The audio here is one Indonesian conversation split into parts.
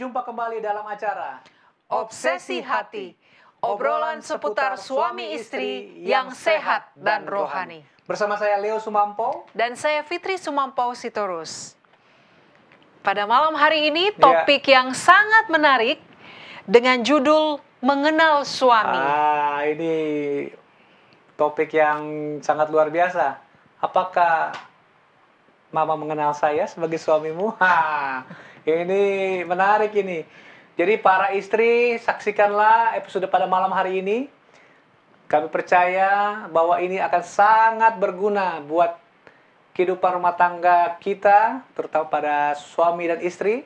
Berjumpa kembali dalam acara Obsesi hati. Obrolan seputar suami istri yang sehat dan rohani. Bersama saya Leo Sumampo. Dan saya Fitri Sumampau Sitorus. Pada malam hari ini topik yang sangat menarik dengan judul Mengenal Suami. Ah, ini topik yang sangat luar biasa. Apakah Mama mengenal saya sebagai suamimu? Ha, ini menarik ini. Jadi para istri, saksikanlah episode pada malam hari ini. Kami percaya bahwa ini akan sangat berguna buat kehidupan rumah tangga kita, terutama pada suami dan istri,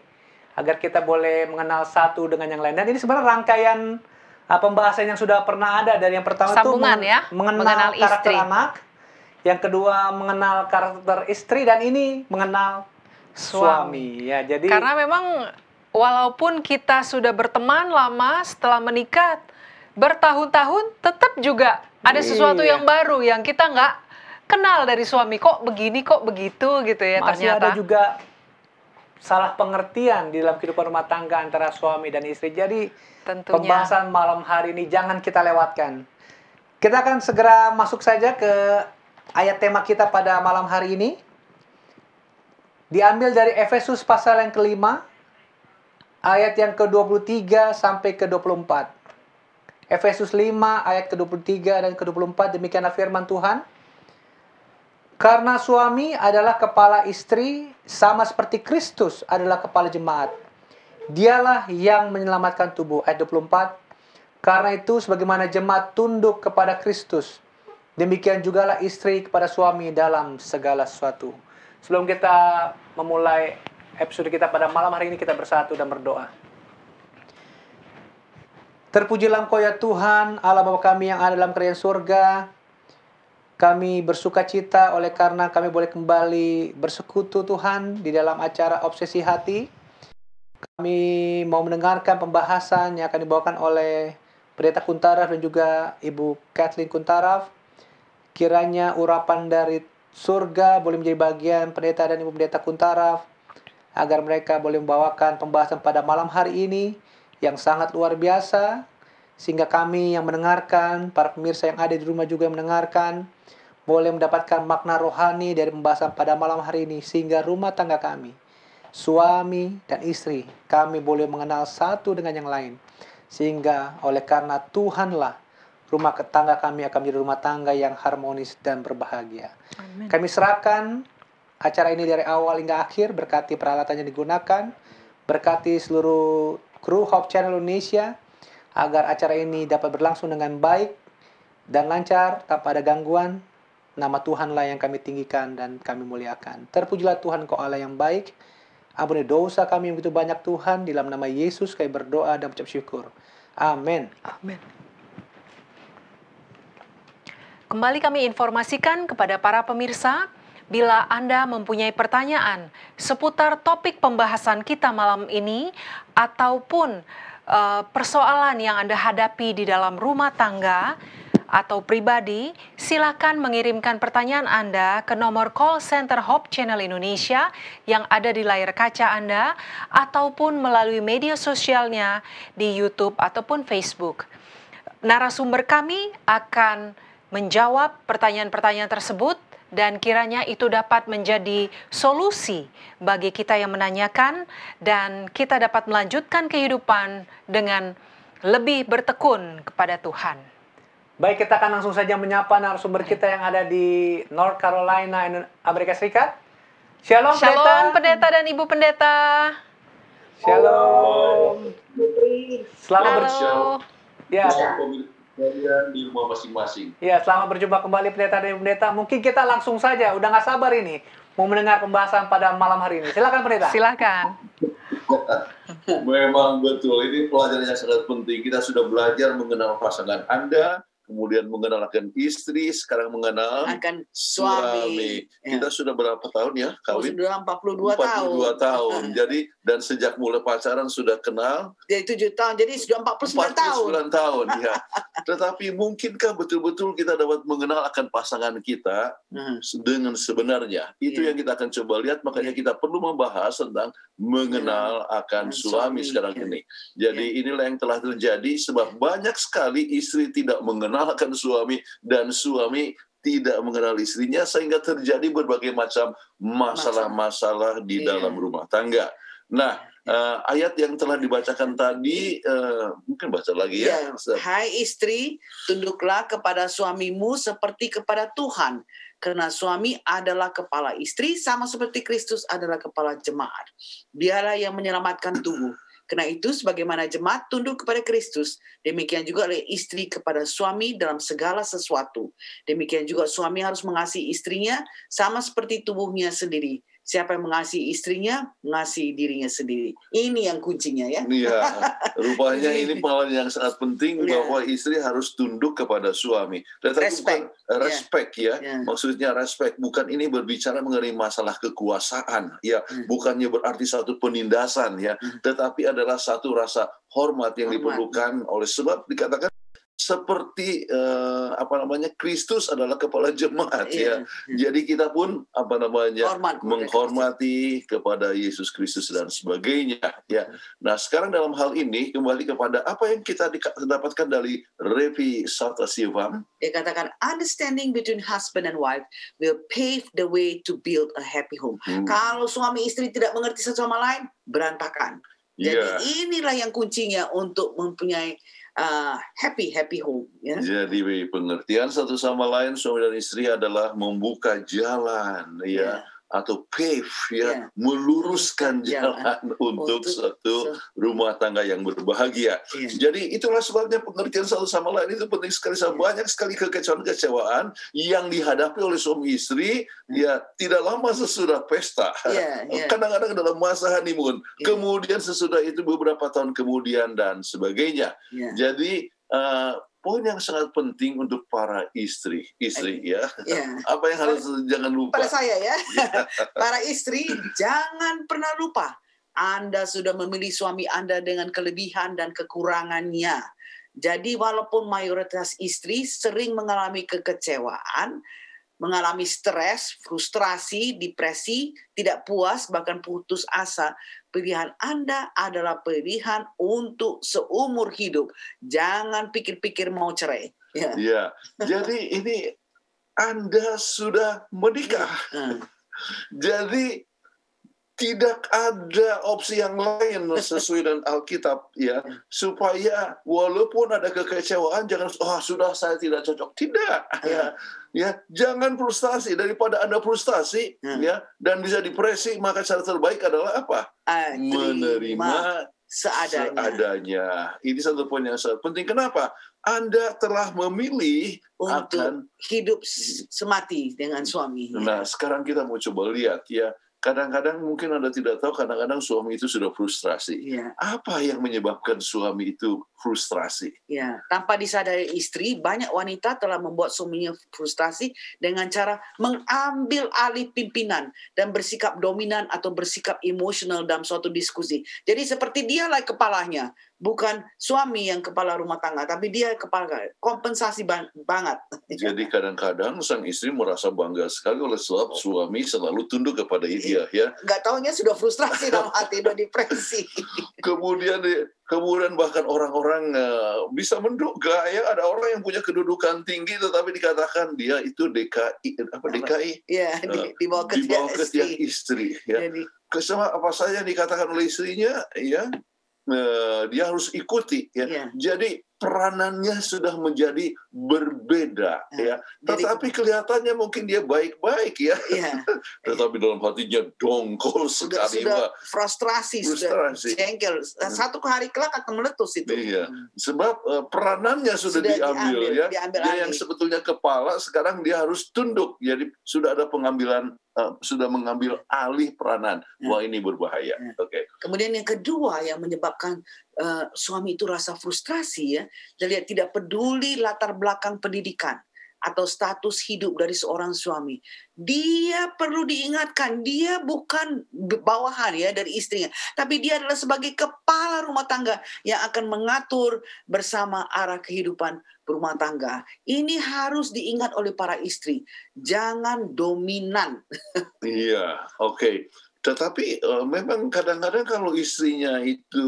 agar kita boleh mengenal satu dengan yang lain. Dan ini sebenarnya rangkaian uh, pembahasan yang sudah pernah ada dari yang pertama Sambungan itu ya, mengenal, mengenal karakter istri. anak, yang kedua mengenal karakter istri dan ini mengenal suami. Ya, jadi Karena memang walaupun kita sudah berteman lama setelah menikah bertahun-tahun, tetap juga ada sesuatu Iya. yang baru yang kita nggak kenal dari suami. Kok begini, kok begitu gitu ya masih ternyata. ada juga salah pengertian di dalam kehidupan rumah tangga antara suami dan istri. Jadi Tentunya. pembahasan malam hari ini jangan kita lewatkan. Kita akan segera masuk saja ke ayat tema kita pada malam hari ini. Diambil dari Efesus pasal yang kelima, ayat yang ke-23 sampai ke-24. Efesus 5 ayat ke-23 dan ke-24 demikianlah firman Tuhan. Karena suami adalah kepala istri sama seperti Kristus adalah kepala jemaat. Dialah yang menyelamatkan tubuh. Ayat 24. Karena itu sebagaimana jemaat tunduk kepada Kristus, demikian jugalah istri kepada suami dalam segala sesuatu. Sebelum kita memulai episode kita pada malam hari ini kita bersatu dan berdoa. Terpujilah Engkau ya Tuhan, Allah Bapa kami yang ada dalam kerajaan surga. Kami bersuka cita oleh karena kami boleh kembali bersekutu Tuhan di dalam acara Obsesi Hati. Kami mau mendengarkan pembahasan yang akan dibawakan oleh Pendeta Kuntaraf dan juga Ibu Kathleen Kuntaraf. Kiranya urapan dari surga boleh menjadi bagian Pendeta dan Ibu Pendeta Kuntaraf agar mereka boleh membawakan pembahasan pada malam hari ini yang sangat luar biasa sehingga kami yang mendengarkan, para pemirsa yang ada di rumah juga yang mendengarkan boleh mendapatkan makna rohani dari pembahasan pada malam hari ini sehingga rumah tangga kami, suami dan istri, kami boleh mengenal satu dengan yang lain. Sehingga oleh karena Tuhanlah rumah tangga kami akan menjadi rumah tangga yang harmonis dan berbahagia. Amin. Kami serahkan acara ini dari awal hingga akhir, berkati peralatan yang digunakan, berkati seluruh kru Hope Channel Indonesia, agar acara ini dapat berlangsung dengan baik dan lancar, tanpa ada gangguan. Nama Tuhanlah yang kami tinggikan dan kami muliakan. Terpujilah Tuhan kau Allah yang baik. Ampuni dosa kami yang begitu banyak Tuhan. Di dalam nama Yesus kami berdoa dan mengucap syukur. Amin. Amin. Kembali kami informasikan kepada para pemirsa, bila Anda mempunyai pertanyaan seputar topik pembahasan kita malam ini ataupun eh, persoalan yang Anda hadapi di dalam rumah tangga atau pribadi, silakan mengirimkan pertanyaan Anda ke nomor call center Hope Channel Indonesia yang ada di layar kaca Anda ataupun melalui media sosialnya di YouTube ataupun Facebook. Narasumber kami akan menjawab pertanyaan-pertanyaan tersebut dan kiranya itu dapat menjadi solusi bagi kita yang menanyakan dan kita dapat melanjutkan kehidupan dengan lebih bertekun kepada Tuhan. Baik, kita akan langsung saja menyapa narasumber kita yang ada di North Carolina, Amerika Serikat. Shalom, Shalom pendeta. pendeta dan ibu pendeta. Shalom. Selamat ber Halo. ya, kalian di rumah masing-masing. ya, selamat berjumpa kembali pendeta dan pendeta. Mungkin kita langsung saja, udah nggak sabar ini mau mendengar pembahasan pada malam hari ini. Silakan pendeta. Silakan. Memang betul, ini pelajaran yang sangat penting. Kita sudah belajar mengenal pasangan Anda, kemudian mengenal akan istri, sekarang mengenal akan suami. suami. Ya. Kita sudah berapa tahun ya Oh, kawin? sudah 42, tahun. 42 tahun. Jadi dan sejak mulai pacaran sudah kenal Jadi 7 tahun. Jadi sudah 49, tahun. 49 tahun ya. Tetapi mungkinkah betul-betul kita dapat mengenal akan pasangan kita Hmm. dengan sebenarnya? Itu Iya. yang kita akan coba lihat. Makanya kita perlu membahas tentang mengenal akan Dan suami suami, sekarang ya. ini. Jadi inilah yang telah terjadi sebab banyak sekali istri tidak mengenal akan suami dan suami tidak mengenal istrinya sehingga terjadi berbagai macam masalah-masalah di Iya. dalam rumah tangga. Nah, eh, ayat yang telah dibacakan tadi eh, mungkin baca lagi ya. Ya, hai istri, tunduklah kepada suamimu seperti kepada Tuhan. Karena suami adalah kepala istri sama seperti Kristus adalah kepala jemaat. Dialah yang menyelamatkan tubuh. Karena itu sebagaimana jemaat tunduk kepada Kristus, demikian juga oleh istri kepada suami dalam segala sesuatu. Demikian juga suami harus mengasihi istrinya sama seperti tubuhnya sendiri. Siapa yang mengasihi istrinya, mengasihi dirinya sendiri. Ini yang kuncinya ya. Iya, rupanya ini Ini. pengalaman yang sangat penting Iya. bahwa istri harus tunduk kepada suami. Tetapi Respect. bukan respect ya. Ya. Maksudnya respect bukan ini berbicara mengenai masalah kekuasaan ya, Hmm. bukannya berarti satu penindasan ya, Hmm. tetapi adalah satu rasa hormat yang Hormat. diperlukan oleh sebab dikatakan seperti eh, apa namanya Kristus adalah kepala jemaat ya. Iya. Jadi kita pun apa namanya Hormat menghormati kepada Yesus Kristus dan sebagainya ya. Nah, sekarang dalam hal ini kembali kepada apa yang kita dapatkan dari Revi Satasivam Dia katakan understanding between husband and wife will pave the way to build a happy home. Hmm, Kalau suami istri tidak mengerti satu sama lain, berantakan. Jadi Iya. inilah yang kuncinya untuk mempunyai uh, happy happy home. Ya. Jadi pengertian satu sama lain suami dan istri adalah membuka jalan ya atau pave ya, Ya. meluruskan Jalan. jalan untuk, Untuk satu rumah tangga yang berbahagia. Iya. Jadi itulah sebabnya pengertian satu sama lain itu penting sekali. Iya. Banyak sekali kekecewaan-kekecewaan yang dihadapi oleh suami istri ya tidak lama sesudah pesta. Iya, iya. Kadang-kadang dalam masa honeymoon. Iya. Kemudian sesudah itu beberapa tahun kemudian dan sebagainya. Ya. Jadi eh, poin yang sangat penting untuk para istri, istri ya. Ya. Apa yang harus jangan lupa? Pada saya ya, para istri jangan pernah lupa Anda sudah memilih suami Anda dengan kelebihan dan kekurangannya. Jadi walaupun mayoritas istri sering mengalami kekecewaan, mengalami stres, frustrasi, depresi, tidak puas, bahkan putus asa, pilihan Anda adalah pilihan untuk seumur hidup. Jangan pikir-pikir mau cerai. Ya. Ya, jadi ini Anda sudah menikah. Nah, Jadi tidak ada opsi yang lain sesuai dengan Alkitab ya. Supaya walaupun ada kekecewaan jangan oh sudah saya tidak cocok. Tidak ya. ya. Jangan frustasi. Daripada anda frustasi Hmm. ya dan bisa depresi maka cara terbaik adalah apa? Menerima seadanya. seadanya. Ini satu poin yang sangat penting. Kenapa? Anda telah memilih untuk akan hidup s- semati dengan suami. Nah, sekarang kita mau coba lihat ya. Kadang-kadang mungkin Anda tidak tahu, kadang-kadang suami itu sudah frustrasi. Ya, Apa yang menyebabkan suami itu frustrasi? ya. Tanpa disadari istri, banyak wanita telah membuat suaminya frustasi dengan cara mengambil alih pimpinan dan bersikap dominan atau bersikap emosional dalam suatu diskusi. Jadi seperti dialah kepalanya, bukan suami yang kepala rumah tangga, tapi dia kepala kompensasi ban- banget. Jadi kadang-kadang sang istri merasa bangga sekali oleh sebab suami selalu tunduk kepada dia ya. nggak taunya sudah frustrasi dalam hati, udah depresi. Kemudian kemudian bahkan orang-orang eh, bisa menduga ya ada orang yang punya kedudukan tinggi tetapi dikatakan dia itu DKI apa DKI Ya, di, di bawah di bawah ketiak istri. istri ya. Jadi, Kesama apa saja yang dikatakan oleh istrinya ya eh, dia harus ikuti ya. ya. Jadi peranannya sudah menjadi berbeda Nah, ya. jadi- Tetapi kelihatannya mungkin dia baik-baik ya. Iya, Tetapi dalam hatinya dongkol sudah sekali sudah frustrasi, Frustrasi. sudah jengkel. Satu hari kelak akan meletus itu. Iya. Sebab eh, peranannya sudah, Sudah diambil, diambil, ya. diambil dia alih. yang sebetulnya kepala sekarang dia harus tunduk. Jadi sudah ada pengambilan eh, sudah mengambil alih peranan. Ya. Wah ini berbahaya. Ya. Oke. Kemudian yang kedua yang menyebabkan eh, suami itu rasa frustrasi ya, kita lihat tidak peduli latar belakang pendidikan atau status hidup dari seorang suami. Dia perlu diingatkan, dia bukan bawahan ya dari istrinya, tapi dia adalah sebagai kepala rumah tangga yang akan mengatur bersama arah kehidupan berumah tangga. Ini harus diingat oleh para istri. Jangan dominan. Iya, oke. Tetapi uh, memang kadang-kadang kalau istrinya itu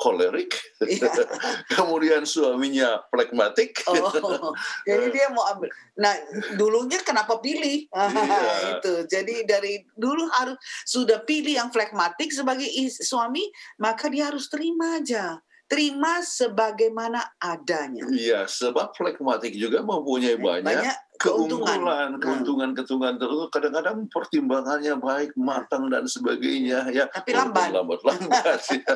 kolerik, Iya. kemudian suaminya pragmatik, Oh, jadi dia mau ambil. Nah, dulunya kenapa pilih? Iya. itu. Jadi dari dulu harus sudah pilih yang flekmatik sebagai is- suami, maka dia harus terima aja. Terima sebagaimana adanya. Iya, sebab pragmatik juga mempunyai banyak, Banyak keuntungan. Hmm. keuntungan-keuntungan tertentu. Kadang-kadang pertimbangannya baik, matang dan sebagainya. Ya, Tapi walaupun lamban. lambat-lambat. ya.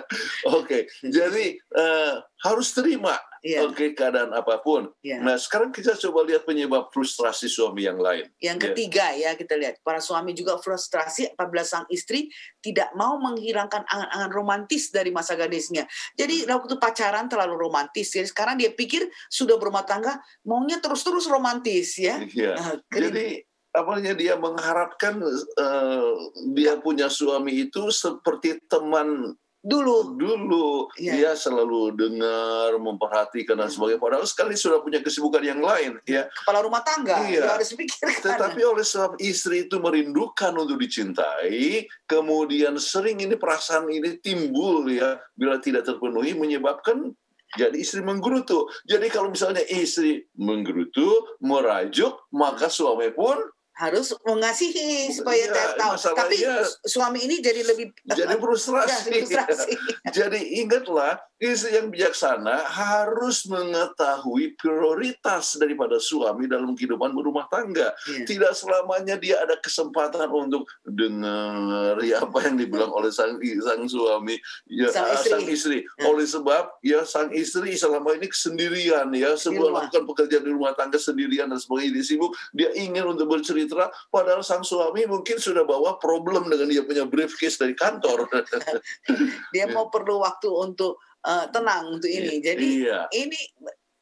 Oke, jadi eh, harus terima. Iya, Oke, keadaan apa pun. iya. Nah, sekarang kita coba lihat penyebab frustrasi suami yang lain. Yang Iya. ketiga ya kita lihat para suami juga frustrasi apabila sang istri tidak mau menghilangkan angan-angan romantis dari masa gadisnya. Jadi waktu pacaran terlalu romantis. Jadi sekarang dia pikir sudah berumah tangga maunya terus-terus romantis ya. Iya. Nah, Jadi apalagi dia mengharapkan eh, dia punya suami itu seperti teman dulu dulu Iya. dia selalu dengar memperhatikan dan sebagainya padahal sekali sudah punya kesibukan yang lain ya kepala rumah tangga Iya. dia harus pikirkan. tetapi oleh sebab istri itu merindukan untuk dicintai kemudian sering ini perasaan ini timbul ya bila tidak terpenuhi menyebabkan jadi istri menggerutu. Jadi kalau misalnya istri menggerutu merajuk maka suami pun harus mengasihi supaya Iya, dia tahu. Tapi suami ini jadi lebih jadi Ya, frustrasi frustrasi. Jadi ingatlah, istri yang bijaksana harus mengetahui prioritas daripada suami dalam kehidupan berumah tangga. Iya. Tidak selamanya dia ada kesempatan untuk dengar ya apa yang dibilang oleh sang sang suami, ya Sang ah, istri. sang istri. Ya. Oleh sebab ya sang istri selama ini sendirian ya, sebuah lakukan pekerjaan di rumah tangga sendirian dan sebagainya dia sibuk. Dia ingin untuk bercerita, padahal sang suami mungkin sudah bawa problem dengan dia punya briefcase dari kantor. Dia mau perlu waktu untuk eh, tenang untuk ini. Jadi iya. ini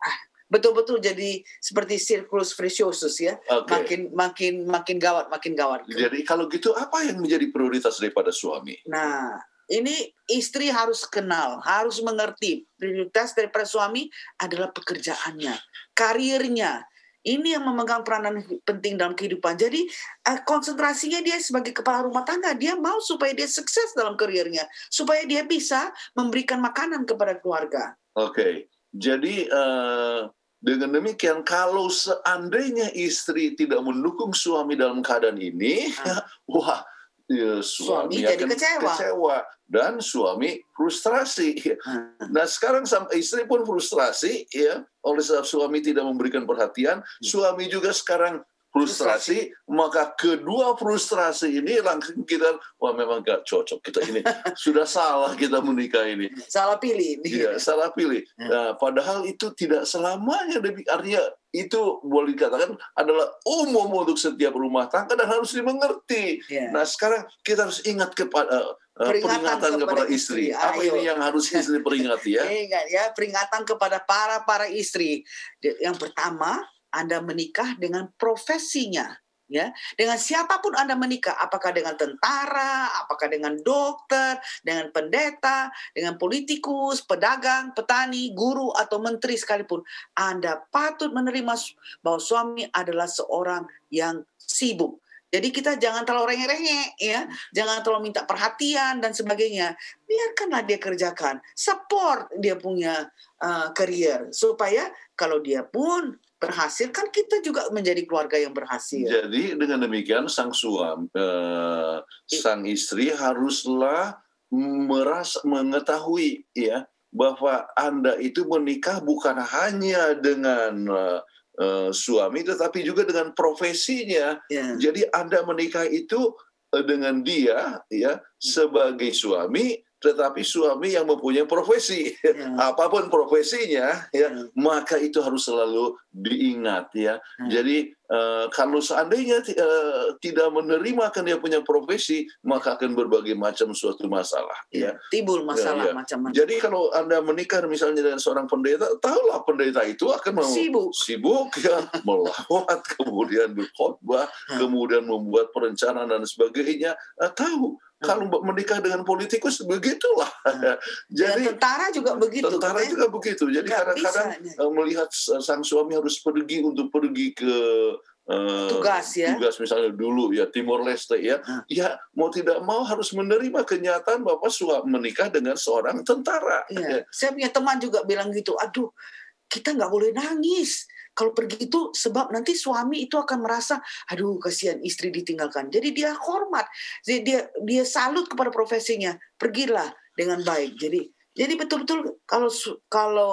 ah, betul-betul jadi seperti circus viciosus ya. Oke. Makin makin makin gawat, makin gawat. Jadi kalau gitu apa yang menjadi prioritas daripada suami? Nah, ini istri harus kenal, harus mengerti prioritas daripada suami adalah pekerjaannya, karirnya. Ini yang memegang peranan penting dalam kehidupan. Jadi eh, konsentrasinya dia sebagai kepala rumah tangga, dia mau supaya dia sukses dalam karirnya, supaya dia bisa memberikan makanan kepada keluarga. Oke. Jadi eh, dengan demikian kalau seandainya istri tidak mendukung suami dalam keadaan ini, Ah. wah ya, suami, Suami jadi akan kecewa. kecewa dan suami frustrasi. Hmm. Nah sekarang sampai istri pun frustrasi ya oleh sebab suami tidak memberikan perhatian, suami juga sekarang frustrasi, maka kedua frustrasi ini langsung kita wah memang gak cocok kita ini sudah salah kita menikah ini. Salah pilih. Iya, salah pilih. Ya. Nah, padahal itu tidak selamanya demi artinya itu boleh dikatakan adalah umum untuk setiap rumah tangga dan harus dimengerti. Ya. Nah, sekarang kita harus ingat kepada uh, Peringatan peringatan, kepada, kepada istri. istri. Apa Ayo. ini yang harus istri peringati ya? Ingat ya, peringatan kepada para para istri. Yang pertama, Anda menikah dengan profesinya, ya. Dengan siapa pun Anda menikah, apakah dengan tentara, apakah dengan dokter, dengan pendeta, dengan politikus, pedagang, petani, guru atau menteri sekalipun, Anda patut menerima bahwa suami adalah seorang yang sibuk. Jadi kita jangan terlalu rengek-rengek ya, jangan terlalu minta perhatian dan sebagainya. Biarkanlah dia kerjakan, support dia punya uh, supaya kalau dia pun berhasil kan kita juga menjadi keluarga yang berhasil. Jadi dengan demikian sang suami, eh, sang istri haruslah merasa mengetahui ya bahwa anda itu menikah bukan hanya dengan eh, eh, suami tetapi juga dengan profesinya. Ya. Jadi anda menikah itu eh, dengan dia ya sebagai suami tetapi suami yang mempunyai profesi. Ya. Apa pun profesinya, ya, Ya. maka itu harus selalu diingat ya. Hmm. Jadi eh, kalau seandainya eh, tidak menerima akan dia punya profesi, maka akan berbagai macam suatu masalah ya. Timbul masalah Ya, ya. macam-macam. Jadi kalau Anda menikah misalnya dengan seorang pendeta, tahulah pendeta itu akan mau Sibuk. sibuk ya, melawat, kemudian berkhotbah, Hmm. kemudian membuat perencanaan dan sebagainya. Eh, tahu kalau menikah dengan politikus begitulah. Hmm. Jadi tentara juga begitu. tentara kan? juga begitu. Jadi kadang-kadang eh, melihat sang suami harus pergi untuk pergi ke eh, Tugas, ya. tugas misalnya dulu ya Timor Leste ya, Hmm. ya mau tidak mau harus menerima kenyataan bahwa suami menikah dengan seorang tentara. Iya. Saya punya teman juga bilang gitu, aduh kita nggak boleh nangis. Kalau pergi itu sebab nanti suami itu akan merasa, aduh kasihan istri ditinggalkan. Jadi dia hormat, jadi dia dia salut kepada profesinya. Pergilah dengan baik. Jadi jadi betul-betul kalau kalau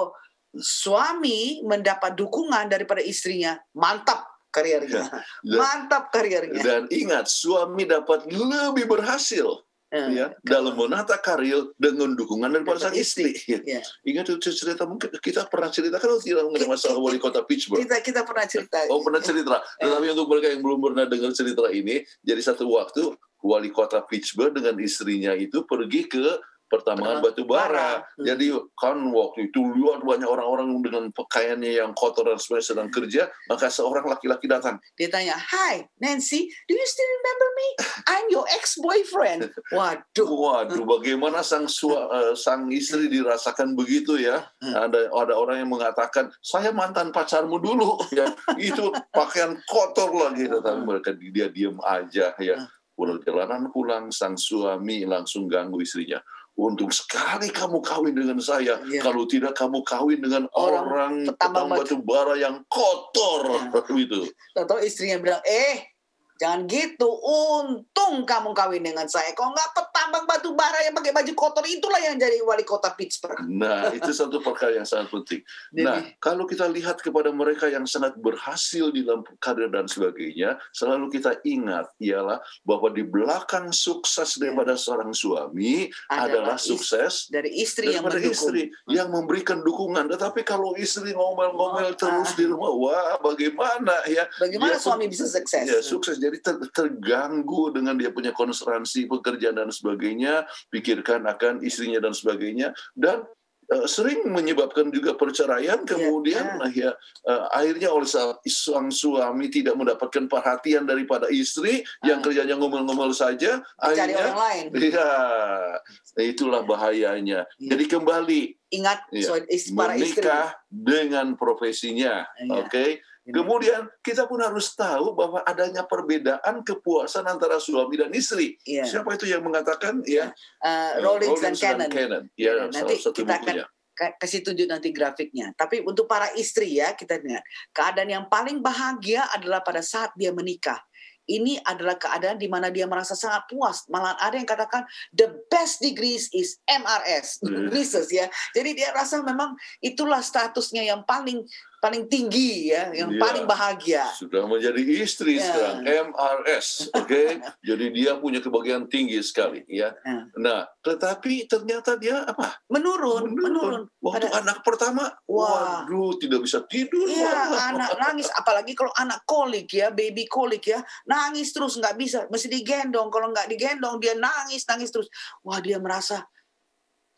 suami mendapat dukungan daripada istrinya, mantap karirnya, Dan, mantap karirnya. dan ingat suami dapat lebih berhasil Eh, ya dalam menata karir dengan dukungan daripada sang Dapat istri. Ya. Ingat itu cerita mungkin kita pernah ceritakan atau tidak mengenai masalah wali kota Pittsburgh? Kita kita pernah cerita. Oh pernah cerita. Tetapi untuk mereka yang belum pernah dengar cerita ini, jadi satu waktu wali kota Pittsburgh dengan istrinya itu pergi ke pertambangan batu bara. bara. Jadi kan waktu itu lihat banyak orang-orang dengan pakaiannya yang kotor dan sebagainya sedang kerja, maka seorang laki-laki datang. Dia tanya, Hi Nancy, do you still remember me? I'm your ex-boyfriend. Waduh. Waduh, bagaimana sang sua- eh, sang istri dirasakan begitu ya? Hmm. Ada ada orang yang mengatakan saya mantan pacarmu dulu ya. Itu pakaian kotor lagi, tetapi mereka dia diam aja ya. Hmm. Perjalanan pulang sang suami langsung ganggu istrinya. Untung sekali kamu kawin dengan saya. Ya. Kalau tidak kamu kawin dengan Orang orang, petambang batu bara yang kotor gitu. Atau istrinya bilang, eh jangan gitu. Untung kamu kawin dengan saya. Kalau nggak petambang batu bara yang pakai baju kotor, itulah yang jadi wali kota Pittsburgh. Nah, itu satu perkara yang sangat penting. Nah, kalau kita lihat kepada mereka yang sangat berhasil di dalam karir dan sebagainya, selalu kita ingat ialah bahwa di belakang sukses daripada seorang suami adalah, is- sukses dari istri yang mendukung. istri yang memberikan dukungan. Tetapi kalau istri ngomel-ngomel Oh, terus ah. di rumah, wah bagaimana ya? Bagaimana Dia suami bisa sukses? Ya, sukses. Jadi ter- terganggu dengan dia punya konsentrasi pekerjaan dan sebagainya, pikirkan akan istrinya dan sebagainya, dan eh, sering menyebabkan juga perceraian. Kemudian ya, eh, akhirnya oleh sa- sang suami tidak mendapatkan perhatian daripada istri yang Ah. kerjanya ngomel-ngomel saja, Cari akhirnya orang lain. ya itulah bahayanya. Iya. Jadi kembali Ingat, Iya. so, para istri. menikah dengan profesinya, Iya. oke? Kemudian kita pun harus tahu bahwa adanya perbedaan kepuasan antara suami dan istri. Iya. Siapa itu yang mengatakan? Ya, Uh, Rollins dan Rollins Cannon. Ya, Ya, salah nanti satu kita akan bukunya. Ka- kasih tunjuk nanti grafiknya. Tapi untuk para istri ya, kita lihat. Keadaan yang paling bahagia adalah pada saat dia menikah. Ini adalah keadaan di mana dia merasa sangat puas. Malah ada yang katakan the best degrees is MRS, Hmm. research ya. Jadi dia rasa memang itulah statusnya yang paling paling tinggi ya, yang Iya. paling bahagia. Sudah menjadi istri Ya. sekarang, MRS, oke? Jadi dia punya kebahagiaan tinggi sekali, ya. Ya. Nah, tetapi ternyata dia apa? Menurun, menurun. Waktu Pada- anak pertama, Wah. waduh, tidak bisa tidur. Iya, anak nangis. Apalagi kalau anak kolik ya, baby kolik ya, nangis terus nggak bisa, mesti digendong. Kalau nggak digendong dia nangis, nangis terus. Wah dia merasa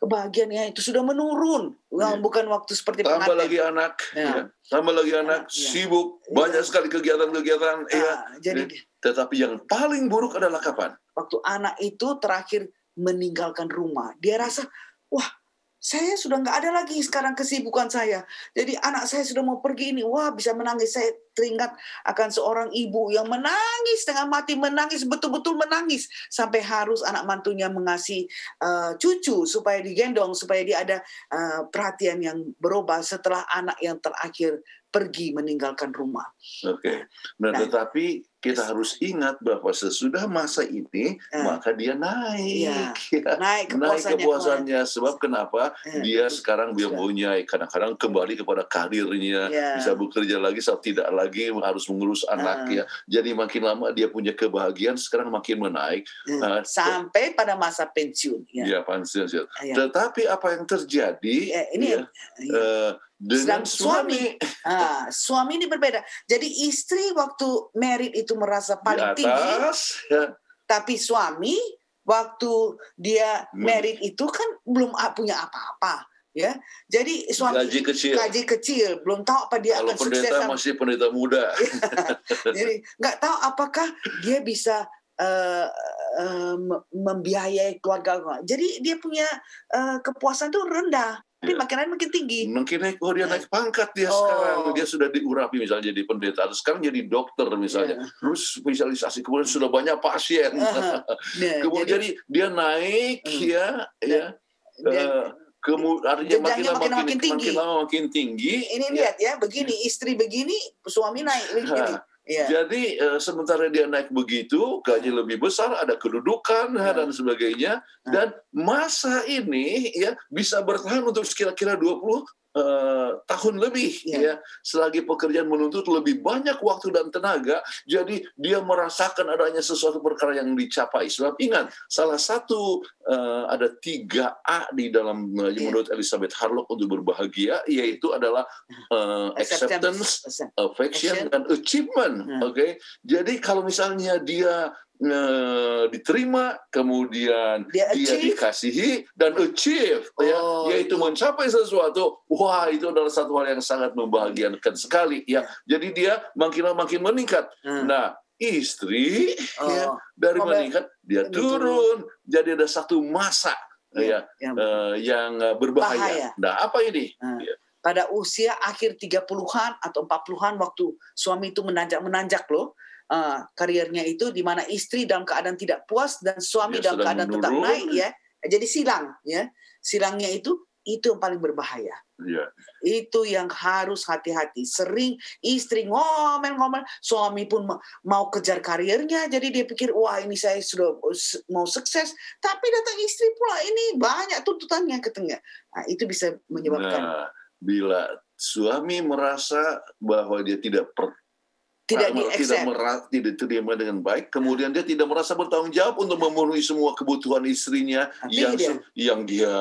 kebahagiaannya itu sudah menurun. Iya. Bukan waktu seperti tambah pengantin. lagi anak, Ya. ya. tambah lagi anak, Anak, ya. sibuk, Iya. banyak sekali kegiatan-kegiatan, ya. Ah, jadi Tetapi yang paling buruk adalah kapan? waktu anak itu terakhir meninggalkan rumah, dia rasa, wah saya sudah nggak ada lagi sekarang kesibukan saya. Jadi anak saya sudah mau pergi ini, wah bisa menangis. Saya teringat akan seorang ibu yang menangis setengah mati, menangis betul-betul menangis sampai harus anak mantunya mengasih uh, cucu supaya digendong, supaya dia ada uh, perhatian yang berubah setelah anak yang terakhir pergi meninggalkan rumah. Oke. Nah, Nah. tetapi kita harus ingat bahwa sesudah masa ini Eh. maka dia naik Iya. ya. naik naik kepuasannya. kepuasannya sebab kenapa Eh, dia sekarang dia mempunyai kadang-kadang kembali kepada karirnya Iya. bisa bekerja lagi saat tidak lagi harus mengurus anak Ah. ya jadi makin lama dia punya kebahagiaan sekarang makin menaik Eh, Ah, sampai pada masa pensiun. Ya. ya pensiun Ya. tetapi apa yang terjadi Eh, ini ya, ya. eh, dengan Sedang suami. suami Ah, suami ini berbeda. Jadi istri waktu married itu merasa di paling tinggi, atas ya, tapi suami waktu dia married itu kan belum punya apa-apa, ya. Jadi suami gaji kecil gaji kecil, belum tahu apa dia kalau akan sukses. pendeta sama- masih pendeta muda Jadi nggak tahu apakah dia bisa eh, mem- membiayai keluarga. Jadi dia punya eh, kepuasan tuh rendah, tapi Iya. makin hari makin tinggi. mungkin naik oh dia Eh. naik pangkat dia Oh. sekarang dia sudah diurapi misalnya jadi pendeta atau sekarang jadi dokter misalnya Ya. terus spesialisasi kemudian sudah banyak pasien Aha. Nah, kemudian jadi dia naik Hmm. ya ya dia- kemudian artinya makin lama makin- makin, makin tinggi. makin lama makin tinggi ini ya. lihat ya begini istri begini suami naik begini Ha. Ya Jadi eh, sementara dia naik begitu, gaji lebih besar, ada kedudukan Ya. dan sebagainya, Hmm. dan masa ini ya bisa bertahan untuk kira-kira 20 eh, tahun lebih Ya. ya. Selagi pekerjaan menuntut lebih banyak waktu dan tenaga, jadi dia merasakan adanya sesuatu perkara yang dicapai. Sebab ingat, salah satu eh, ada tiga A di dalam eh, Ya. menurut Elizabeth Harlock untuk berbahagia, yaitu adalah eh, acceptance, affection Action. dan achievement. Hmm. Oke, jadi kalau misalnya dia eh, diterima, kemudian dia dikasihi dan achieve, ya, Oh, yaitu itu. mencapai sesuatu. Wah, itu adalah satu hal yang sangat membahagiakan sekali. Ya, jadi dia makin lama makin meningkat. Hmm. Nah, istri ya, oh, dari Oh, meningkat dia dia turun. Jadi ada satu masa ya, ya. eh, yang eh, berbahaya. Bahaya. Nah, apa ini? Hmm. Ya. pada usia akhir 30-an atau 40-an waktu suami itu menanjak-menanjak loh uh, karirnya itu di mana istri dalam keadaan tidak puas dan suami Dia dalam keadaan tetap menurun. naik ya jadi silang ya silangnya itu itu yang paling berbahaya Ya. itu yang harus hati-hati. Sering istri ngomel-ngomel, suami pun ma- mau kejar karirnya, jadi dia pikir wah ini saya sudah mau sukses, tapi datang istri pula ini banyak tuntutannya katanya. Nah, itu bisa menyebabkan Nah, bila suami merasa bahwa dia tidak per, tidak di tidak merasa tidak diterima dengan baik, kemudian dia tidak merasa bertanggung jawab untuk memenuhi semua kebutuhan istrinya Tapi yang dia- yang dia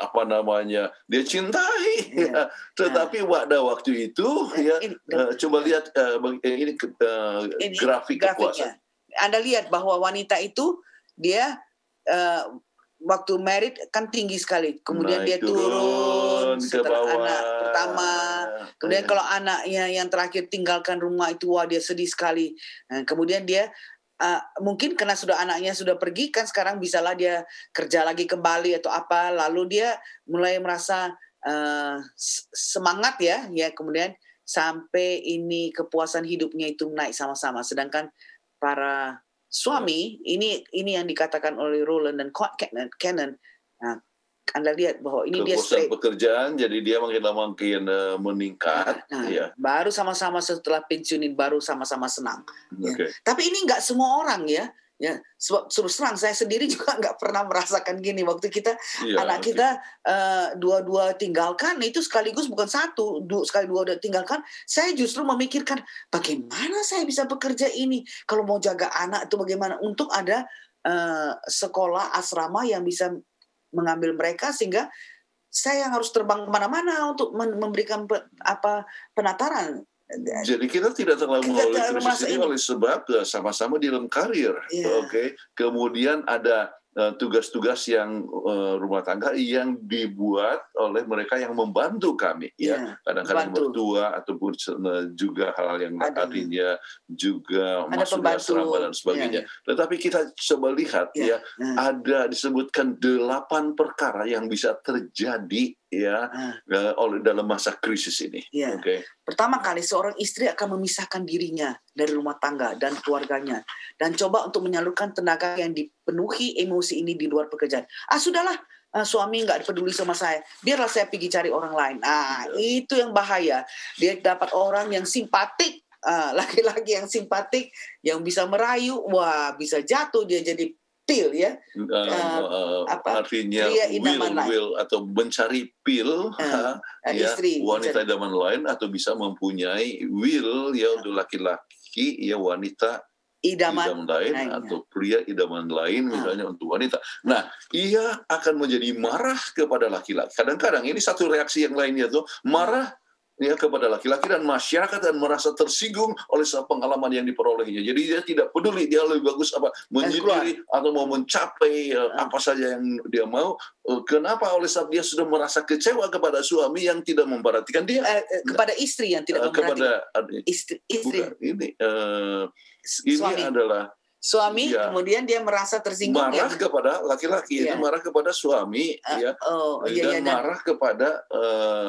apa namanya dia cintai. Iya. Tetapi pada waktu itu ya ini, eh, coba lihat eh, ini eh, ini grafik grafiknya. Anda lihat bahwa wanita itu dia eh, waktu married kan tinggi sekali, kemudian Naik dia turun, ke setelah bawah. anak pertama, Kemudian Ya. kalau anaknya yang terakhir tinggalkan rumah itu wah dia sedih sekali. Nah, kemudian dia uh, mungkin karena sudah anaknya sudah pergi kan sekarang bisalah dia kerja lagi kembali atau apa lalu dia mulai merasa uh, semangat ya ya kemudian sampai ini kepuasan hidupnya itu naik sama-sama sedangkan para suami ini ini yang dikatakan oleh Roland dan Cannon nah, anda lihat bahwa ini dia kepuasan straight pekerjaan jadi dia makin lama makin eh, meningkat Nah, ya baru sama-sama setelah pensiunin baru sama-sama senang. Ya. oke Tapi ini nggak semua orang ya. Ya, sebab terus terang saya sendiri juga nggak pernah merasakan gini waktu kita Iya, anak oke. kita eh, dua-dua tinggalkan itu sekaligus bukan satu dua, sekali dua udah tinggalkan saya justru memikirkan bagaimana saya bisa bekerja ini kalau mau jaga anak itu bagaimana untuk ada eh, sekolah asrama yang bisa mengambil mereka sehingga saya yang harus terbang ke mana-mana untuk memberikan pe- apa penataran Jadi kita tidak terlalu melalui krisis ini oleh sebab eh, sama-sama di dalam karir, Iya. oke. Kemudian ada tugas-tugas yang eh, rumah tangga yang dibuat oleh mereka yang membantu kami, ya. Ya, Kadang-kadang mertua ataupun eh, juga hal-hal yang Ada. artinya juga Ada masuk pembantu. asrama dan sebagainya. Tetapi kita coba lihat, Ya, ya, Nah, ada disebutkan delapan perkara yang bisa terjadi, ya, nah, eh, oleh dalam masa krisis ini. ya. Oke. Pertama kali seorang istri akan memisahkan dirinya dari rumah tangga dan keluarganya dan coba untuk menyalurkan tenaga yang dipenuhi emosi ini di luar pekerjaan. Ah sudahlah, ah, suami nggak peduli sama saya, biarlah saya pergi cari orang lain. Ah itu yang bahaya. Dia dapat orang yang simpatik ah, laki-laki yang simpatik yang bisa merayu wah bisa jatuh dia jadi pil ya Uh, Uh, uh, apa, artinya will, will atau mencari pil Uh, ya, istri wanita mencari- idaman lain atau bisa mempunyai will ya untuk laki-laki ya wanita idaman idaman lain lainnya. atau pria idaman lain Ah. misalnya untuk wanita. Nah, ia akan menjadi marah kepada laki-laki. Kadang-kadang ini satu reaksi yang lainnya tuh marah ya kepada laki-laki dan masyarakat dan merasa tersinggung oleh pengalaman yang diperolehnya. Jadi dia tidak peduli dia lebih bagus apa menyendiri atau mau mencapai eh, Ah. apa saja yang dia mau. Eh, Kenapa oleh sebab dia sudah merasa kecewa kepada suami yang tidak memperhatikan dia Eh, eh, kepada istri yang Eh, tidak kepada memperhatikan istri, istri bukan ini eh, ini suami adalah suami Ya. kemudian dia merasa tersinggung marah ya kepada laki-laki itu Iya. marah kepada suami Ah, ya oh iya dan iya dan marah kepada eh, eh,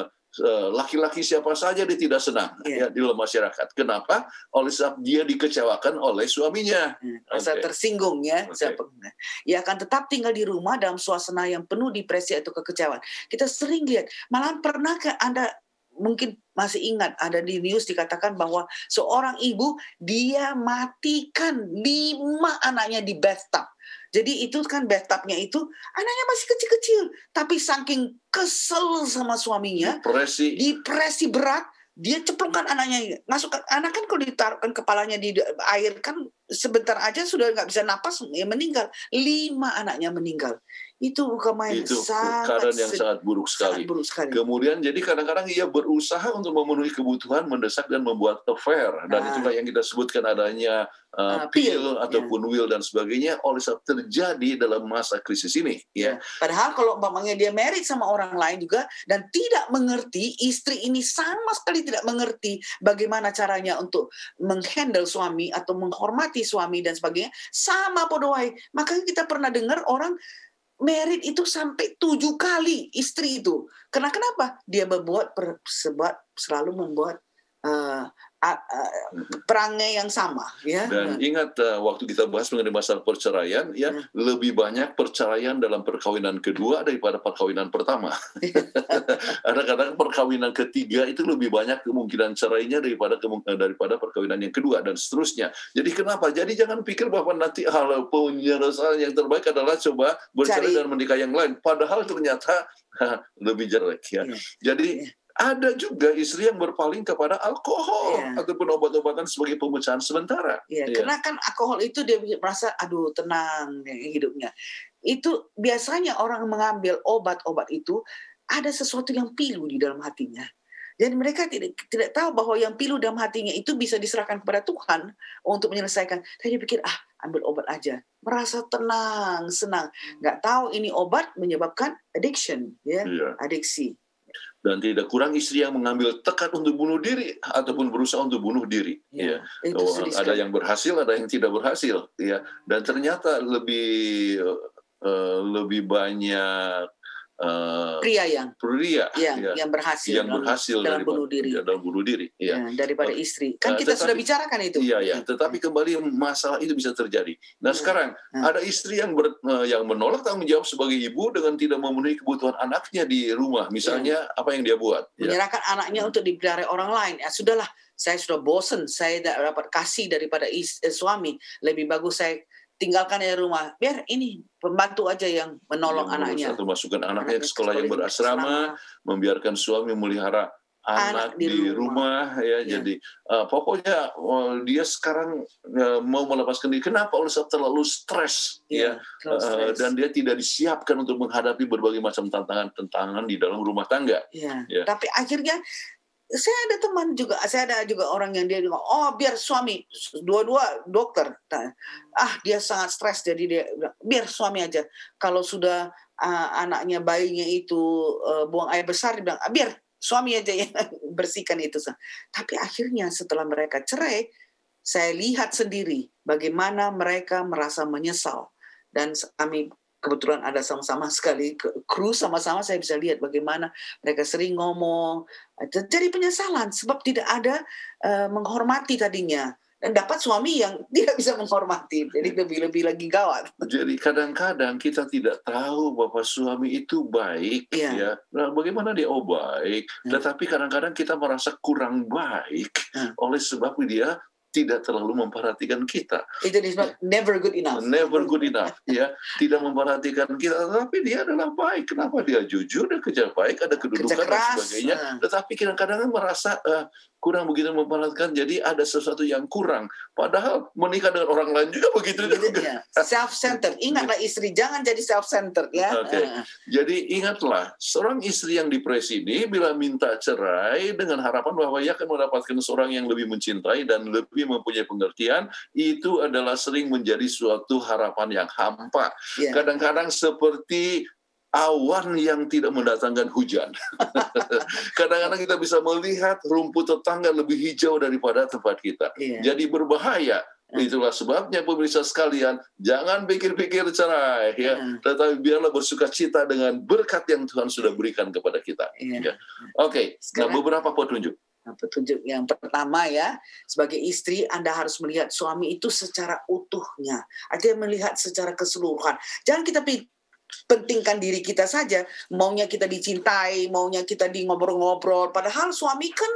laki-laki siapa saja dia tidak senang ya Iya. di dalam masyarakat. Kenapa? Oleh sebab dia dikecewakan oleh suaminya. Hmm, rasa Oke. tersinggung ya siapa ya akan tetap tinggal di rumah dalam suasana yang penuh depresi atau kekecewaan kita sering lihat malahan pernah ke anda mungkin masih ingat ada di news dikatakan bahwa seorang ibu dia matikan lima anaknya di bathtub jadi itu kan bathtubnya itu anaknya masih kecil-kecil tapi saking kesel sama suaminya Depresi. depresi berat dia ceplokkan anaknya masuk anak kan kalau ditaruhkan kepalanya di air kan sebentar aja sudah nggak bisa napas ya meninggal lima anaknya meninggal itu bukan main itu sangat keadaan yang sangat buruk sekali. sangat buruk sekali Kemudian jadi kadang-kadang ia berusaha untuk memenuhi kebutuhan, mendesak dan membuat affair dan Ah. itulah yang kita sebutkan adanya uh, Ah, pil pil, ataupun will dan sebagainya oleh sebab terjadi dalam masa krisis ini ya. Padahal kalau umpamanya dia married sama orang lain juga dan tidak mengerti, istri ini sama sekali tidak mengerti bagaimana caranya untuk menghandle suami atau menghormati suami dan sebagainya, sama podoai. Makanya kita pernah dengar orang married itu sampai tujuh kali istri itu. Karena kenapa? Dia membuat sebab selalu membuat eh, a- a- perangai yang sama, ya. Dan ingat uh, waktu kita bahas mengenai masalah perceraian, ya Hmm. lebih banyak perceraian dalam perkawinan kedua daripada perkawinan pertama. Kadang-kadang perkawinan ketiga itu lebih banyak kemungkinan cerainya daripada eh, daripada perkawinan yang kedua dan seterusnya. Jadi kenapa? Jadi jangan pikir bahwa nanti hal penyelesaian yang terbaik adalah coba bercerai Cari- dan menikah yang lain. Padahal ternyata lebih jelek ya. Iya. Jadi ada juga istri yang berpaling kepada alkohol Iya. ataupun obat-obatan sebagai pemecahan sementara. Ya, Iya. karena kan alkohol itu dia merasa aduh tenang ya, hidupnya. Itu biasanya orang mengambil obat-obat itu ada sesuatu yang pilu di dalam hatinya. Dan mereka tidak tidak tahu bahwa yang pilu dalam hatinya itu bisa diserahkan kepada Tuhan untuk menyelesaikan. Tapi dia pikir ah ambil obat aja, merasa tenang, senang. Nggak tahu ini obat menyebabkan addiction, ya, Iya. adiksi. Dan tidak kurang istri yang mengambil tekad untuk bunuh diri ataupun berusaha untuk bunuh diri. Ya, Ya. itu Oh, ada yang berhasil, ada yang tidak berhasil. Ya, dan ternyata lebih eh, lebih banyak eh, pria yang pria yang ya, yang berhasil yang dalam- berhasil dalam daripada- bunuh diri. ya, dalam bunuh diri. Ya. ya, daripada Oh, istri. Kan eh, kita sudah tetapi- bicarakan itu. Iya ya, tetapi kembali masalah itu bisa terjadi. Nah Hmm. sekarang Hmm. ada istri yang ber, eh, yang menolak tanggung jawab sebagai ibu dengan tidak memenuhi kebutuhan anaknya di rumah. Misalnya apa yang dia buat? Ya. menyerahkan anaknya untuk dipelihara orang lain. Ya sudahlah, saya sudah bosen, saya tidak dapat kasih daripada is, eh, suami. Lebih bagus saya tinggalkan di rumah. Biar ini pembantu aja yang menolong Yang anaknya. Atau masukkan anaknya ke sekolah yang berasrama, membiarkan suami melihara anak, Anak di di rumah, ya. Ya. Jadi eh, pokoknya eh, dia sekarang eh, mau melepaskan diri. Kenapa? Oleh sebab terlalu stres, ya. Ya, Eh, stres. dan dia tidak disiapkan untuk menghadapi berbagai macam tantangan-tantangan di dalam rumah tangga. Ya. Ya. Tapi akhirnya saya ada teman juga, saya ada juga orang yang dia bilang, oh biar suami dua-dua dokter, Nah, ah dia sangat stres jadi dia biar suami aja. Kalau sudah ah, anaknya bayinya itu eh, buang air besar, dia bilang, ah, biar suami aja yang bersihkan itu. Tapi akhirnya setelah mereka cerai, saya lihat sendiri bagaimana mereka merasa menyesal dan kami kebetulan ada sama-sama sekali kru sama-sama saya bisa lihat bagaimana mereka sering ngomong jadi penyesalan sebab tidak ada eh, menghormati tadinya dan dapat suami yang tidak bisa menghormati. Jadi lebih-lebih lagi gawat. Jadi kadang-kadang kita tidak tahu bahwa suami itu baik, Iya. ya. Nah, bagaimana dia oh baik, Hmm. tetapi kadang-kadang kita merasa kurang baik Hmm. oleh sebab dia tidak terlalu memperhatikan kita, Itu disebut never good enough. never good enough, ya, tidak memperhatikan kita. Tetapi dia adalah baik. Kenapa dia jujur dan kerja baik, ada kedudukan dan sebagainya. Tetapi kadang-kadang merasa eh, kurang begitu memperhatikan, jadi ada sesuatu yang kurang. Padahal menikah dengan orang lain juga begitu Gitu, juga. ya. Self-centered. Ingatlah istri, jangan jadi self-centered ya. Oke. Ah. Jadi ingatlah, seorang istri yang depresi ini bila minta cerai dengan harapan bahwa ia akan mendapatkan seorang yang lebih mencintai dan lebih mempunyai pengertian, itu adalah sering menjadi suatu harapan yang hampa. Ya. Kadang-kadang seperti awan yang tidak mendatangkan hujan. Kadang-kadang kita bisa melihat rumput tetangga lebih hijau daripada tempat kita. Iya. Jadi berbahaya. Itulah sebabnya pemirsa sekalian, jangan pikir-pikir cerai ya, Hmm. tetapi biarlah bersuka cita dengan berkat yang Tuhan sudah berikan kepada kita. Iya. Ya. Oke, nah Sekarang- beberapa petunjuk. Nah, petunjuk yang pertama ya, sebagai istri Anda harus melihat suami itu secara utuhnya. Artinya melihat secara keseluruhan. Jangan kita pi- pentingkan diri kita saja, maunya kita dicintai, maunya kita di ngobrol-ngobrol. Padahal suami kan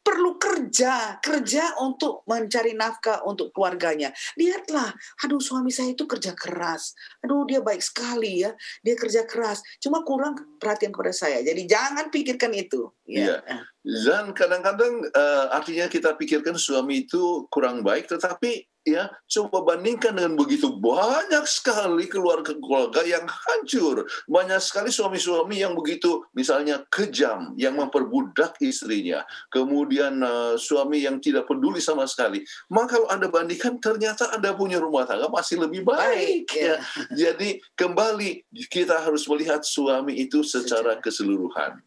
perlu kerja, kerja untuk mencari nafkah untuk keluarganya. Lihatlah, aduh suami saya itu kerja keras. Aduh dia baik sekali ya, dia kerja keras. Cuma kurang perhatian kepada saya. Jadi jangan pikirkan itu. Iya. Ya. Dan kadang-kadang eh, artinya kita pikirkan suami itu kurang baik, tetapi ya coba bandingkan dengan begitu banyak sekali keluarga-keluarga yang hancur. Banyak sekali suami-suami yang begitu misalnya kejam, yang memperbudak istrinya. Kemudian eh, suami yang tidak peduli sama sekali. Maka kalau Anda bandingkan ternyata Anda punya rumah tangga masih lebih baik. Baik, ya. Jadi kembali kita harus melihat suami itu secara Secara- keseluruhan.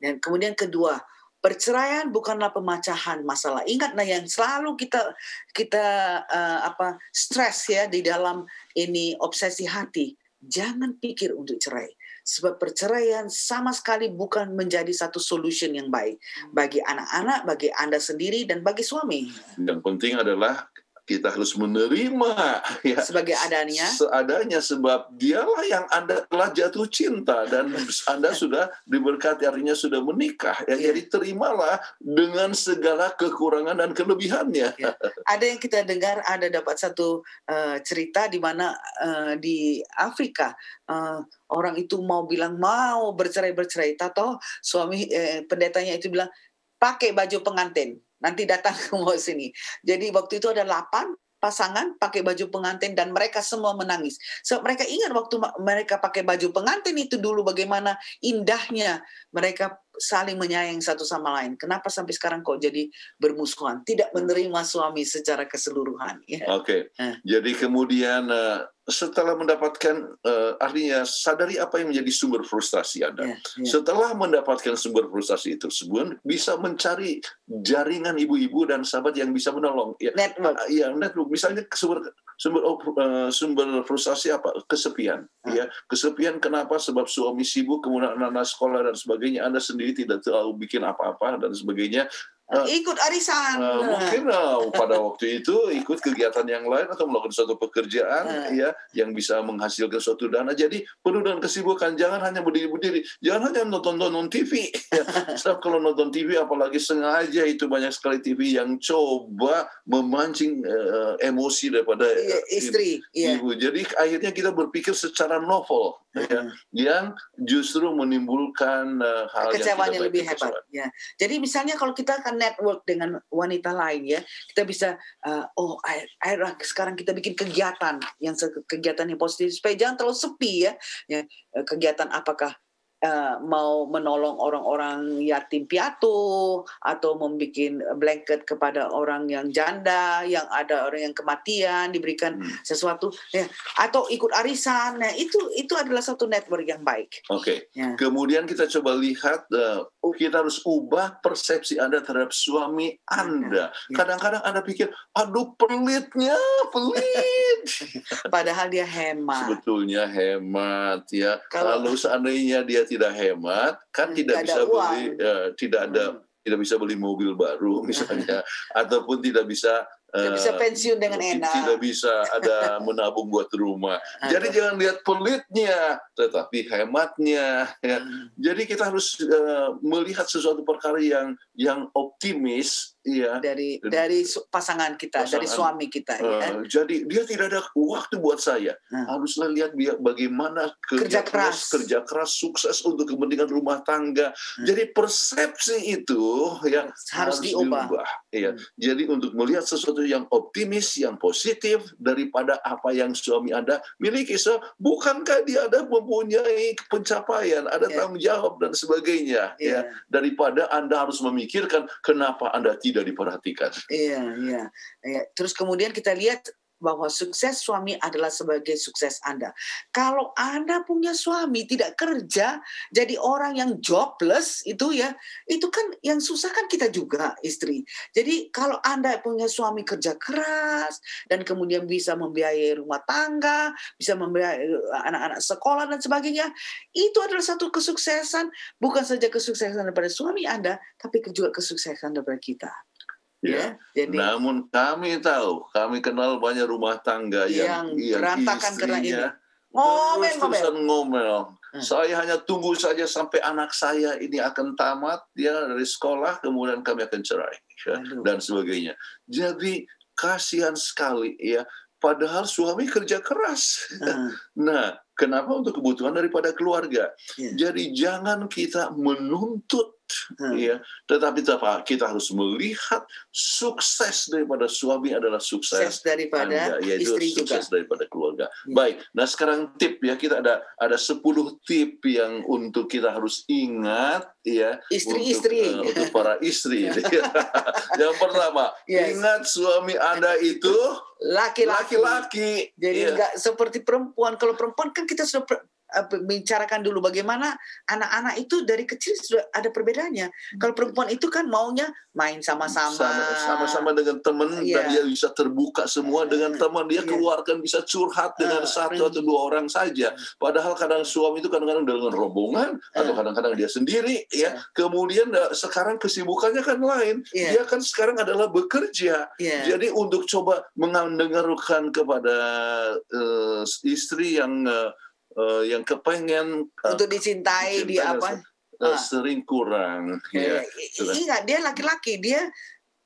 Dan kemudian kedua, perceraian bukanlah pemecahan masalah. Ingatlah yang selalu kita kita eh, apa stres ya di dalam ini obsesi hati. Jangan pikir untuk cerai. Sebab perceraian sama sekali bukan menjadi satu solution yang baik bagi anak-anak, bagi Anda sendiri dan bagi suami. Yang penting adalah kita harus menerima ya. Sebagai adanya. Seadanya sebab dialah yang anda telah jatuh cinta dan anda sudah diberkati artinya sudah menikah. Ya Iya. jadi terimalah dengan segala kekurangan dan kelebihannya. Ya. ada yang kita dengar ada dapat satu eh, cerita di mana eh, di Afrika eh, orang itu mau bilang mau bercerai bercerai tato suami eh, pendetanya itu bilang pakai baju pengantin nanti datang ke mau sini jadi waktu itu ada 8 pasangan pakai baju pengantin dan mereka semua menangis. So, mereka ingat waktu mereka pakai baju pengantin itu dulu bagaimana indahnya mereka saling menyayangi satu sama lain. Kenapa sampai sekarang kok jadi bermusuhan? Tidak menerima suami secara keseluruhan. Ya. Oke, Eh. jadi kemudian eh, setelah mendapatkan eh, artinya sadari apa yang menjadi sumber frustasi Anda. Ya, ya. Setelah mendapatkan sumber frustasi itu, sebuah bisa mencari jaringan ibu-ibu dan sahabat yang bisa menolong. Ya, Network. Iya, network. Misalnya sumber sumber eh, sumber frustasi apa? Kesepian. Hmm. Ya, kesepian kenapa? Sebab suami sibuk, kemudian anak-anak sekolah dan sebagainya. Anda sendiri tidak tahu bikin apa-apa dan sebagainya. Ikut arisan. Eh, mungkin eh, pada waktu itu ikut kegiatan yang lain atau melakukan suatu pekerjaan Hmm. ya yang bisa menghasilkan suatu dana. Jadi penuh dengan kesibukan. Jangan hanya berdiri-berdiri. Jangan hanya nonton-nonton TV. Ya, Sebab kalau nonton TV apalagi sengaja itu banyak sekali TV yang coba memancing eh, emosi daripada Iya, eh, istri. Iya. ibu. Jadi akhirnya kita berpikir secara novel ya, yang justru menimbulkan eh, hal kekecewaan yang yang, lebih hebat. Ya. Jadi misalnya kalau kita akan network dengan wanita lain ya, kita bisa uh, oh air, sekarang kita bikin kegiatan yang kegiatan yang positif supaya jangan terlalu sepi ya. ya eh, kegiatan apakah eh, mau menolong orang-orang yatim piatu atau membuat blanket kepada orang yang janda, yang ada orang yang kematian diberikan Hmm. sesuatu ya atau ikut arisan. Nah, itu itu adalah satu network yang baik. Oke. Ya. Kemudian kita coba lihat, eh, kita harus ubah persepsi Anda terhadap suami Anda. Ya. Kadang-kadang Anda pikir, aduh pelitnya, pelit. Padahal dia hemat. Sebetulnya hemat ya. Kalau- Kalau seandainya dia tidak hemat, kan Hmm, tidak nggak bisa beli, eh, tidak ada Hmm. tidak bisa beli mobil baru misalnya, ataupun tidak bisa eh, Nggak bisa pensiun dengan enak. Tidak bisa ada menabung buat rumah. Jadi jangan lihat pelitnya, tetapi hematnya. Ya. Hmm. Jadi kita harus eh, melihat sesuatu perkara yang yang optimis, ya. dari dari pasangan kita, dari Pasangan. suami kita ya. Eh, jadi dia tidak ada waktu buat saya. Hmm. Haruslah lihat dia bagaimana Kerja keras. kerja keras, sukses untuk kepentingan rumah tangga. Hmm. Jadi persepsi itu yang Harus diubah. Iya. Hmm. Jadi untuk melihat sesuatu yang optimis, yang positif daripada apa yang suami Anda miliki. So, bukankah dia ada mempunyai pencapaian, ada Ya. tanggung jawab dan sebagainya ya Iya. daripada Anda harus memikirkan kenapa Anda tidak diperhatikan. Iya, iya. Iya. Terus kemudian kita lihat bahwa sukses suami adalah sebagai sukses Anda. Kalau Anda punya suami tidak kerja, jadi orang yang jobless itu ya, itu kan yang susah kan kita juga istri. Jadi kalau Anda punya suami kerja keras dan kemudian bisa membiayai rumah tangga, bisa membiayai anak-anak sekolah dan sebagainya, itu adalah satu kesuksesan bukan saja kesuksesan daripada suami Anda, tapi juga kesuksesan daripada kita. Ya. Ya, jadi Namun kami tahu, kami kenal banyak rumah tangga yang, Yang berantakan karena ini. istrinya ngomel ngomel. ngomel. Hmm. Saya hanya tunggu saja sampai anak saya ini akan tamat ya dari sekolah, kemudian kami akan cerai ya, Aduh. dan sebagainya. Jadi kasihan sekali ya. Padahal suami kerja keras. Hmm, Nah, kenapa untuk kebutuhan daripada keluarga? Iya. Jadi jangan kita menuntut hmm. ya, tetapi apa? Kita harus melihat sukses daripada suami adalah sukses Sukses daripada Anda, yaitu istri juga. sukses daripada keluarga. Ya. Baik, nah sekarang tip ya kita ada ada 10 tip yang untuk kita harus ingat ya Istri-istri. untuk, eh, untuk para istri. yang pertama, Yes. ingat suami Anda itu Laki-laki. laki-laki. Jadi Ya. enggak seperti perempuan. Kalau perempuan kan kita sudah bicarakan dulu bagaimana anak-anak itu dari kecil sudah ada perbedaannya. Kalau perempuan itu kan maunya main sama-sama. Sama- sama-sama dengan teman dan Iya. dia bisa terbuka semua dengan teman dia Iya. keluarkan bisa curhat dengan Eh, satu ren- atau dua orang saja padahal kadang suami itu kadang-kadang dengan rombongan atau Eh. kadang-kadang dia sendiri ya Iya. kemudian eh, sekarang kesibukannya kan lain Iya. dia kan sekarang adalah bekerja Iya. jadi untuk coba mendengarkan kepada eh, istri yang eh, eh, yang kepengen eh, Untuk dicintai di apa? Ah. sering kurang ya i- sudah. Ingat dia laki-laki, dia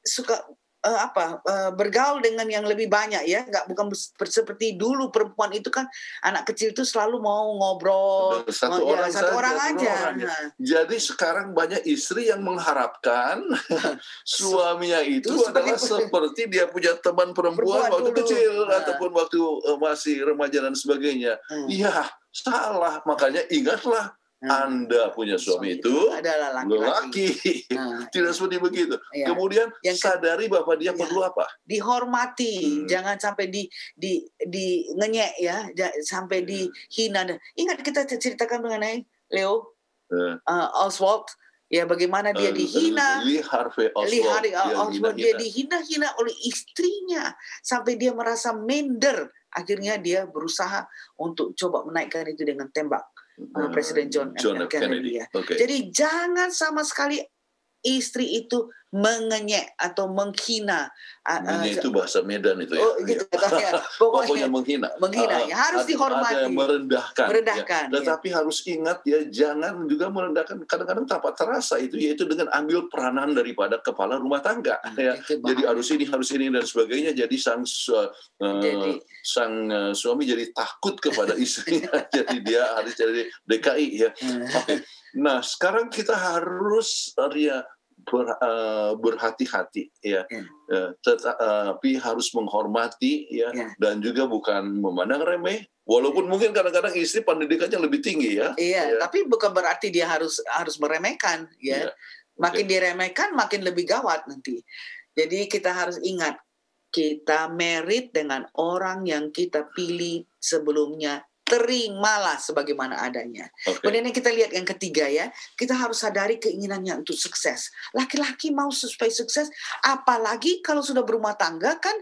suka eh, apa eh, bergaul dengan yang lebih banyak ya, nggak bukan seperti dulu perempuan itu kan anak kecil itu selalu mau ngobrol satu mau- ya, orang satu saja, orang aja. orang ya. Nah, Jadi sekarang banyak istri yang mengharapkan suaminya itu Itu seperti- adalah seperti dia punya teman perempuan Perempuan waktu dulu. kecil Nah. ataupun waktu eh, masih remaja dan sebagainya. hmm, Iya, salah. Makanya ingatlah hmm. Anda punya suami itu adalah laki-laki. Nah, Tidak seperti begitu. iya. Kemudian Yang ke- sadari bahwa dia Iya. perlu apa? dihormati, Hmm. jangan sampai di di di ngenyek ya, sampai Iya. dihina. Ingat kita ceritakan mengenai Leo Eh, uh, Oswald ya bagaimana dia eh, dihina. Lee Harvey Oswald. Lee Harvey Oswald dia hina-hina. dihina-hina oleh istrinya sampai dia merasa minder. Akhirnya dia berusaha untuk coba menaikkan itu dengan tembak uh, Presiden John, John F. Kennedy. Kennedy. ya. Oke. Jadi jangan sama sekali istri itu mengenyek atau menghina. uh, uh, Ini itu bahasa Medan itu ya. oh gitu katanya. Pokoknya Pokoknya menghina. menghina Ah, ya harus ada- dihormati. ada yang merendahkan. Merendahkan, ya. ya. Tetapi harus ingat ya, jangan juga merendahkan. Kadang-kadang tanpa terasa itu, yaitu dengan ambil peranan daripada kepala rumah tangga. ya. Itu Jadi harus ini, harus ini dan sebagainya. Jadi sang eh, Jadi- sang eh, suami jadi takut kepada istrinya. jadi dia harus jadi DKI ya. Hmm. Nah, sekarang kita harus eh, ya ber- eh, berhati-hati ya, Ya. Eh, tetapi harus menghormati ya, Ya. dan juga bukan memandang remeh. Walaupun mungkin kadang-kadang istri pendidikannya lebih tinggi ya. Iya, Ya. tapi bukan berarti dia harus harus meremehkan ya. Iya. Makin diremehkan makin lebih gawat nanti. Jadi kita harus ingat kita merit dengan orang yang kita pilih sebelumnya terimalah sebagaimana adanya. Oke. Kemudian yang kita lihat yang ketiga ya, kita harus sadari keinginannya untuk sukses. Laki-laki mau supaya sukses, apalagi kalau sudah berumah tangga kan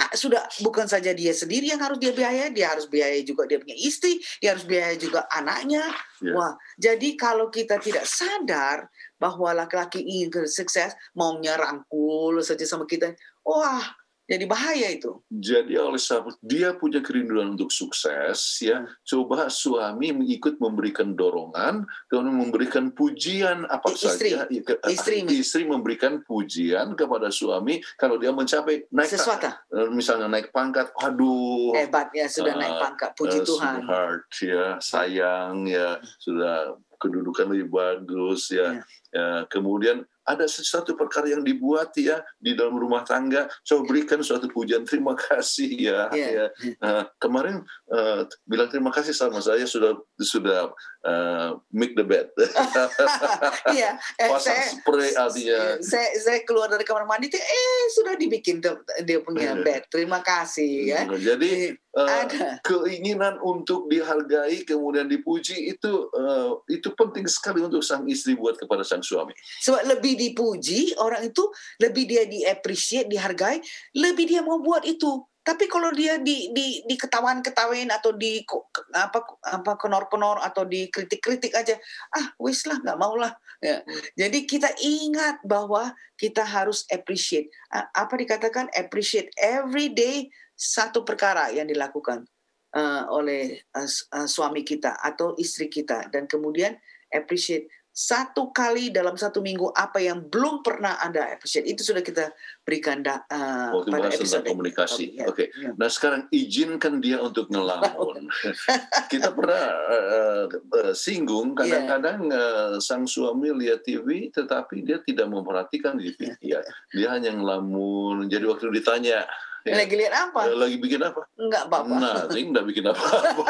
ah, sudah bukan saja dia sendiri yang harus dia biaya, dia harus biaya juga dia punya istri, dia harus biaya juga anaknya. Ya. Wah, jadi kalau kita tidak sadar bahwa laki-laki ingin sukses, maunya rangkul saja sama kita, wah Jadi bahaya itu. Jadi oleh sebab dia punya kerinduan untuk sukses, ya Hmm. coba suami ikut memberikan dorongan, kemudian memberikan pujian apa istri. saja, ya, ke- Istri. istri memberikan pujian kepada suami kalau dia mencapai naik Sesuatu eh, misalnya naik pangkat, waduh, hebat ya sudah Ah, naik pangkat. Puji eh, Tuhan. sweetheart, ya sayang ya sudah kedudukan lebih bagus ya. Ya. Ya, kemudian ada sesuatu perkara yang dibuat ya di dalam rumah tangga, coba berikan suatu pujian terima kasih ya. Ya. ya. Nah, kemarin eh, bilang terima kasih sama saya sudah sudah eh, make the bed, Iya, eh, pasang saya spray artinya. saya saya keluar dari kamar mandi tuh eh sudah dibikin dia punya Iya. bed. Terima kasih ya. Jadi eh, Ada. keinginan untuk dihargai kemudian dipuji itu eh, itu penting sekali untuk sang istri buat kepada sang suami. Sebab lebih dipuji orang itu lebih dia di appreciate, dihargai, lebih dia mau buat itu. Tapi kalau dia di di diketawain ketawain atau di apa apa kenor-kenor atau dikritik-kritik aja, ah wis lah nggak mau lah. Ya. Jadi kita ingat bahwa kita harus appreciate. Apa dikatakan appreciate every day satu perkara yang dilakukan uh, oleh uh, uh, suami kita atau istri kita dan kemudian appreciate satu kali dalam satu minggu apa yang belum pernah anda appreciate itu sudah kita berikan da, uh, Waktu pada bahas episode tentang komunikasi. Ya, Oke. ya. Nah sekarang izinkan dia untuk ngelamun. Kita pernah eh, eh, singgung kadang-kadang eh, sang suami lihat TV tetapi dia tidak memperhatikan TV. Ya, dia hanya ngelamun. Jadi waktu ditanya ya, Lagi lihat apa? eh, lagi bikin apa? Enggak apa-apa. Nah, ini nggak bikin apa-apa.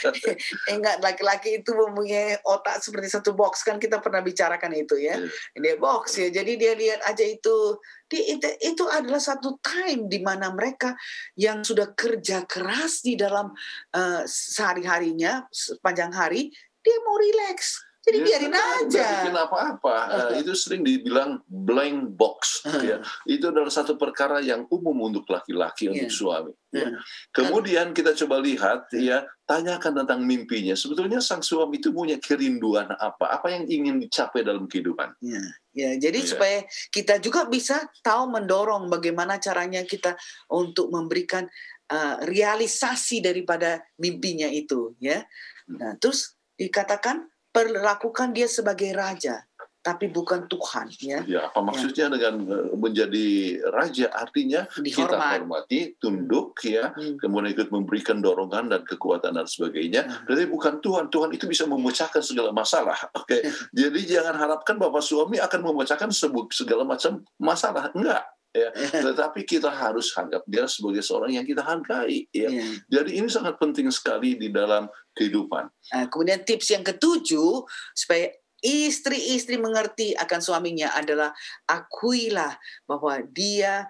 Enggak laki-laki itu mempunyai otak seperti satu box kan kita pernah bicarakan itu ya. Iya. Dia box ya. Jadi dia lihat aja itu di, itu, itu adalah satu time di mana mereka yang sudah kerja keras di dalam uh, sehari-harinya sepanjang hari dia mau relax. Jadi Dia biarin aja. bikin apa-apa. Eh, itu sering dibilang blank box. ya. Itu adalah satu perkara yang umum untuk laki-laki, untuk Iya. suami. ya. Hmm. Kemudian kita coba lihat, ya, tanyakan tentang mimpinya. Sebetulnya sang suami itu punya kerinduan apa? Apa yang ingin dicapai dalam kehidupan? Ya, ya, jadi Iya. supaya kita juga bisa tahu mendorong bagaimana caranya kita untuk memberikan uh, realisasi daripada mimpinya itu, ya. Nah, terus dikatakan perlakukan dia sebagai raja, tapi bukan Tuhan, ya. Ya, apa maksudnya dengan eh, menjadi raja? Artinya kita Dihormat. hormati, tunduk, ya, Hmm. kemudian ikut memberikan dorongan dan kekuatan dan sebagainya. Hmm. Jadi bukan Tuhan, Tuhan itu bisa memecahkan segala masalah. Oke, jadi jangan harapkan bapak suami akan memecahkan segala macam masalah. Enggak. Ya, tetapi kita harus anggap dia sebagai seorang yang kita hargai. Ya. Ya. Jadi ini sangat penting sekali di dalam kehidupan. Nah, kemudian tips yang ketujuh supaya istri-istri mengerti akan suaminya adalah akuilah bahwa dia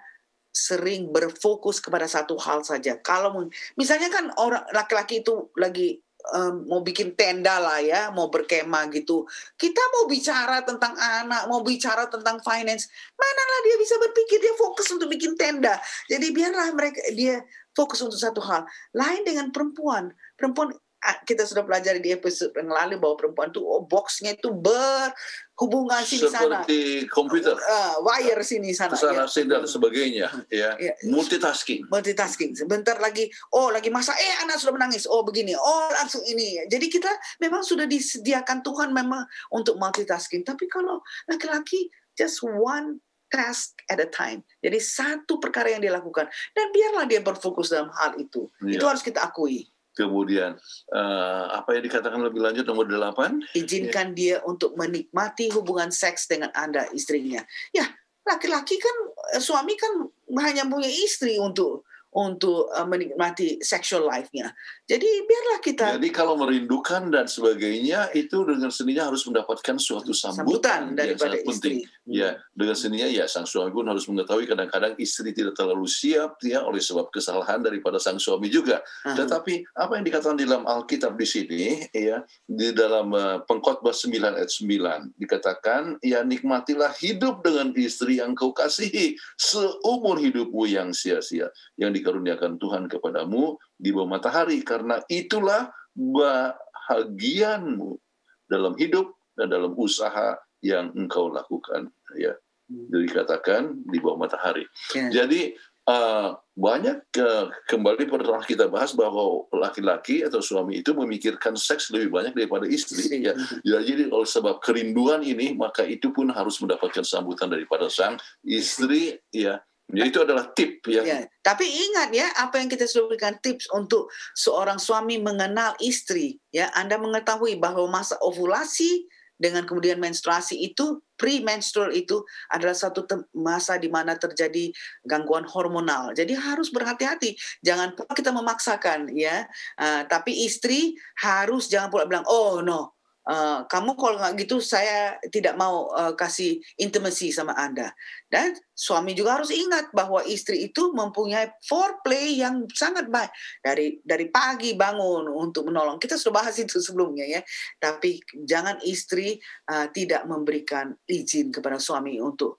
sering berfokus kepada satu hal saja. Kalau misalnya kan orang laki-laki itu lagi em, mau bikin tenda lah ya, mau berkemah gitu. Kita mau bicara tentang anak, mau bicara tentang finance, manalah dia bisa berpikir dia fokus untuk bikin tenda. Jadi biarlah mereka dia fokus untuk satu hal. Lain dengan perempuan. Perempuan ah, kita sudah pelajari di episode yang lalu bahwa perempuan itu oh boxnya itu berhubungan sini sana. Seperti komputer, Ah, wire sini sana. ke sana ya. sini dan sebagainya. Ya, Ya. multitasking. multitasking. Sebentar lagi, oh lagi masak, eh anak sudah menangis, oh begini, oh langsung ini. Jadi kita memang sudah disediakan Tuhan memang untuk multitasking. Tapi kalau laki-laki just one task at a time. Jadi satu perkara yang dia lakukan dan biarlah dia berfokus dalam hal itu. Iya. Itu harus kita akui. Kemudian eh, apa yang dikatakan lebih lanjut nomor delapan? Izinkan dia untuk menikmati hubungan seks dengan Anda istrinya. Ya, laki-laki kan eh, suami kan hanya punya istri untuk untuk eh, menikmati sexual life-nya. Jadi biarlah kita Jadi kalau merindukan dan sebagainya itu dengan sendirinya harus mendapatkan suatu sambutan, sambutan daripada yang sangat penting. istri. Ya, dengan sendirinya ya sang suami pun harus mengetahui kadang-kadang istri tidak terlalu siap ya oleh sebab kesalahan daripada sang suami juga. Aha. Tetapi apa yang dikatakan di dalam Alkitab di sini ya di dalam uh, Pengkhotbah 9 ayat 9 dikatakan ya nikmatilah hidup dengan istri yang kau kasihi seumur hidupmu yang sia-sia yang dikaruniakan Tuhan kepadamu di bawah matahari karena itulah bahagianmu dalam hidup dan dalam usaha yang engkau lakukan ya. Jadi katakan di bawah matahari. Ya. Jadi uh, banyak uh, kembali pernah kita bahas bahwa laki-laki atau suami itu memikirkan seks lebih banyak daripada istri ya. ya jadi oleh sebab kerinduan ini maka itu pun harus mendapatkan sambutan daripada sang istri ya jadi itu adalah tip ya. ya. Tapi ingat ya, apa yang kita sudah berikan tips untuk seorang suami mengenal istri. Ya, Anda mengetahui bahwa masa ovulasi dengan kemudian menstruasi itu premenstrual itu adalah satu masa di mana terjadi gangguan hormonal. Jadi harus berhati-hati. Jangan pula kita memaksakan ya. Uh, tapi istri harus jangan pula bilang oh no Uh, kamu kalau nggak gitu saya tidak mau uh, kasih intimacy sama anda. Dan suami juga harus ingat bahwa istri itu mempunyai foreplay yang sangat baik. Dari dari pagi bangun untuk menolong. Kita sudah bahas itu sebelumnya ya. Tapi jangan istri uh, tidak memberikan izin kepada suami untuk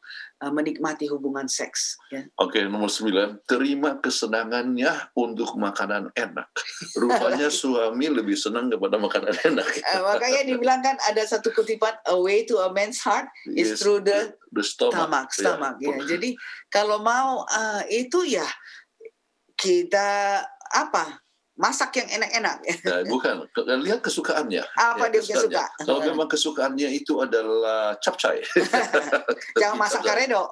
menikmati hubungan seks. Ya. Oke, nomor sembilan, terima kesenangannya untuk makanan enak. Rupanya suami lebih senang kepada makanan enak. Uh, makanya dibilang kan ada satu kutipan, a way to a man's heart is yes, through the, the stomach. stomach, stomach ya. ya. Jadi kalau mau uh, itu ya kita apa masak yang enak-enak. Nah, bukan, lihat kesukaannya. Apa ya, dia suka? Kalau memang kesukaannya itu adalah capcay. Jangan masak karedok.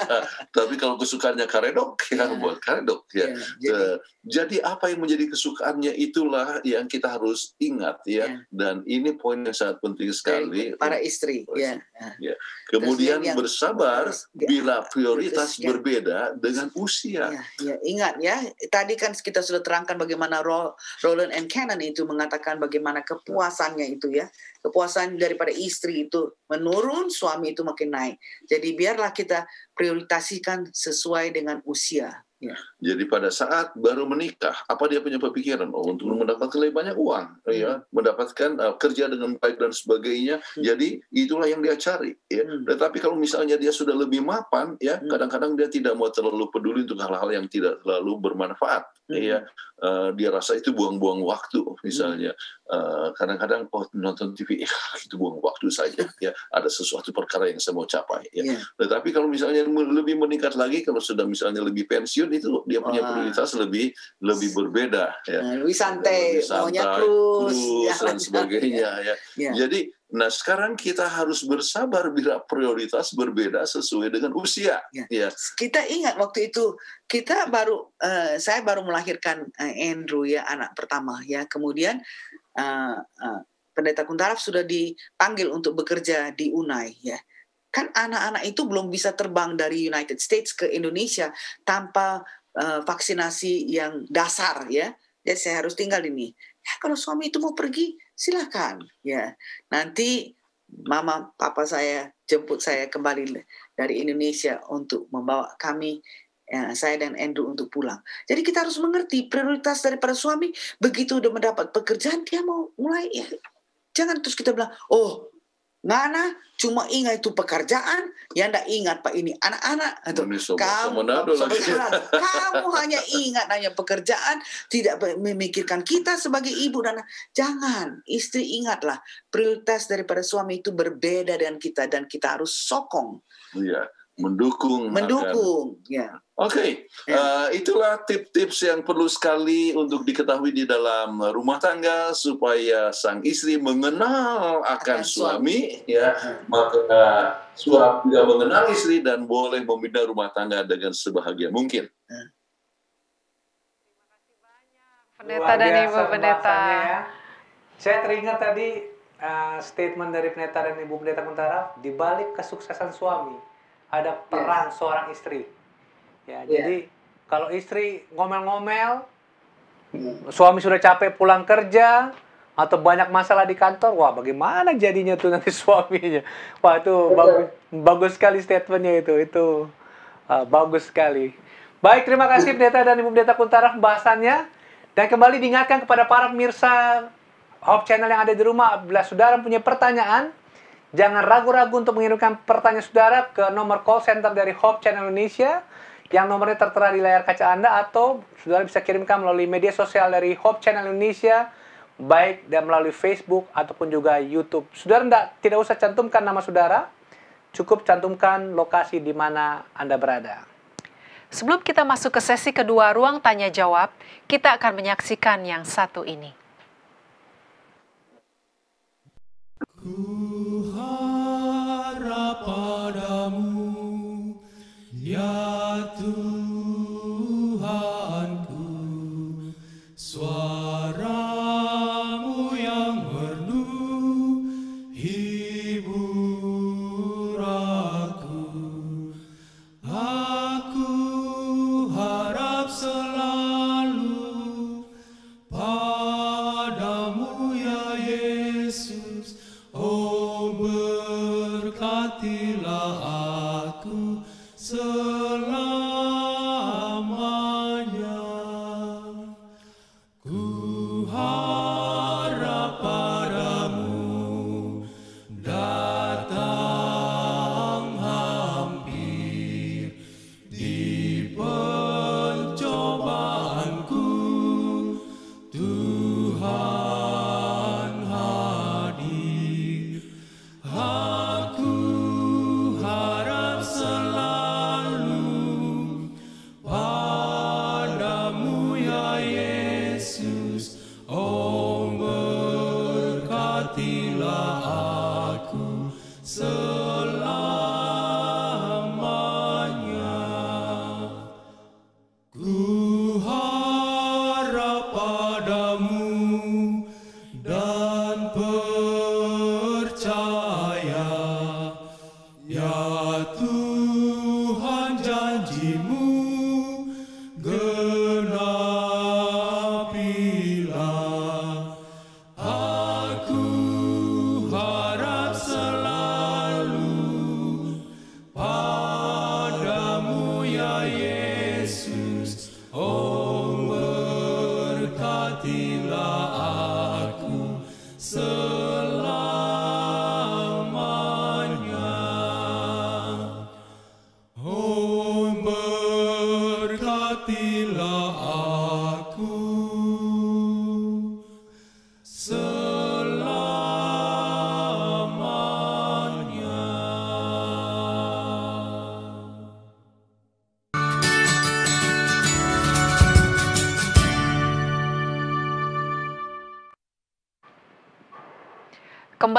Tapi kalau kesukaannya karedok, ya, ya buat karedok. Ya. ya jadi, jadi apa yang menjadi kesukaannya itulah yang kita harus ingat ya. ya. Dan ini poin yang sangat penting sekali. Para istri. Ya. ya. Kemudian yang bersabar harus, bila prioritas berbeda dengan usia. Ya, ya. Ingat ya, tadi kan kita sudah terangkan bagaimana Roland and Cannon itu mengatakan bagaimana kepuasannya itu ya. Kepuasan daripada istri itu menurun, suami itu makin naik. Jadi biarlah kita prioritasikan sesuai dengan usia. Ya. Jadi pada saat baru menikah, apa dia punya pemikiran oh, untuk mendapatkan lebih banyak uang, hmm. ya, mendapatkan uh, kerja dengan baik dan sebagainya. Hmm. Jadi itulah yang dia cari, ya. Hmm. Tetapi kalau misalnya dia sudah lebih mapan, ya, hmm. kadang-kadang dia tidak mau terlalu peduli untuk hal-hal yang tidak terlalu bermanfaat, hmm. ya. Uh, dia rasa itu buang-buang waktu, misalnya. Uh, kadang-kadang oh nonton TV, eh, itu buang waktu saja, ya. Ada sesuatu perkara yang saya mau capai, ya. Yeah. Tetapi kalau misalnya lebih meningkat lagi, kalau sudah misalnya lebih pensiun itu dia punya Wah. prioritas lebih lebih berbeda ya. Nah, lebih santai, lebih santai maunya cruise, ya. dan sebagainya ya. ya. Jadi nah sekarang kita harus bersabar bila prioritas berbeda sesuai dengan usia. Ya. ya. Kita ingat waktu itu kita baru uh, saya baru melahirkan uh, Andrew ya anak pertama ya. Kemudian uh, uh, Pendeta Kuntaraf sudah dipanggil untuk bekerja di Unai ya kan anak-anak itu belum bisa terbang dari United States ke Indonesia tanpa uh, vaksinasi yang dasar ya. Jadi saya harus tinggal ini. Ya kalau suami itu mau pergi silakan ya. Nanti mama papa saya jemput saya kembali dari Indonesia untuk membawa kami ya, saya dan Andrew untuk pulang. Jadi kita harus mengerti prioritas daripada suami begitu udah mendapat pekerjaan dia mau mulai ya jangan terus kita bilang oh Ngana cuma ingat itu pekerjaan, yang tidak ingat Pak ini anak-anak. Itu kamu, kamu hanya ingat hanya pekerjaan, tidak memikirkan kita sebagai ibu dan jangan. Istri ingatlah prioritas daripada suami itu berbeda dengan kita dan kita harus sokong. Iya mendukung mendukung akan... ya oke okay. ya. uh, itulah tips-tips yang perlu sekali untuk diketahui di dalam rumah tangga supaya sang istri mengenal akan, akan suami, suami ya maka uh, suami juga mengenal istri dan boleh membina rumah tangga dengan sebahagia mungkin ya. terima kasih banyak pendeta dan ibu pendeta ya. saya teringat tadi uh, statement dari pendeta dan ibu pendeta Kuntara di balik kesuksesan suami ada peran yes. seorang istri. Ya, yeah. jadi kalau istri ngomel-ngomel, hmm. suami sudah capek pulang kerja atau banyak masalah di kantor, wah bagaimana jadinya tuh nanti suaminya? Wah itu bagus, bagus sekali statementnya itu, itu uh, bagus sekali. Baik, terima kasih Pendeta dan Ibu Pendeta Kuntara pembahasannya. Dan kembali diingatkan kepada para pemirsa Hope Channel yang ada di rumah, bila saudara punya pertanyaan, Jangan ragu-ragu untuk mengirimkan pertanyaan saudara ke nomor call center dari Hope Channel Indonesia yang nomornya tertera di layar kaca Anda atau saudara bisa kirimkan melalui media sosial dari Hope Channel Indonesia baik dan melalui Facebook ataupun juga YouTube. Saudara tidak, tidak usah cantumkan nama saudara, cukup cantumkan lokasi di mana Anda berada. Sebelum kita masuk ke sesi kedua ruang tanya jawab, kita akan menyaksikan yang satu ini. Padamu, ya Tuhanku,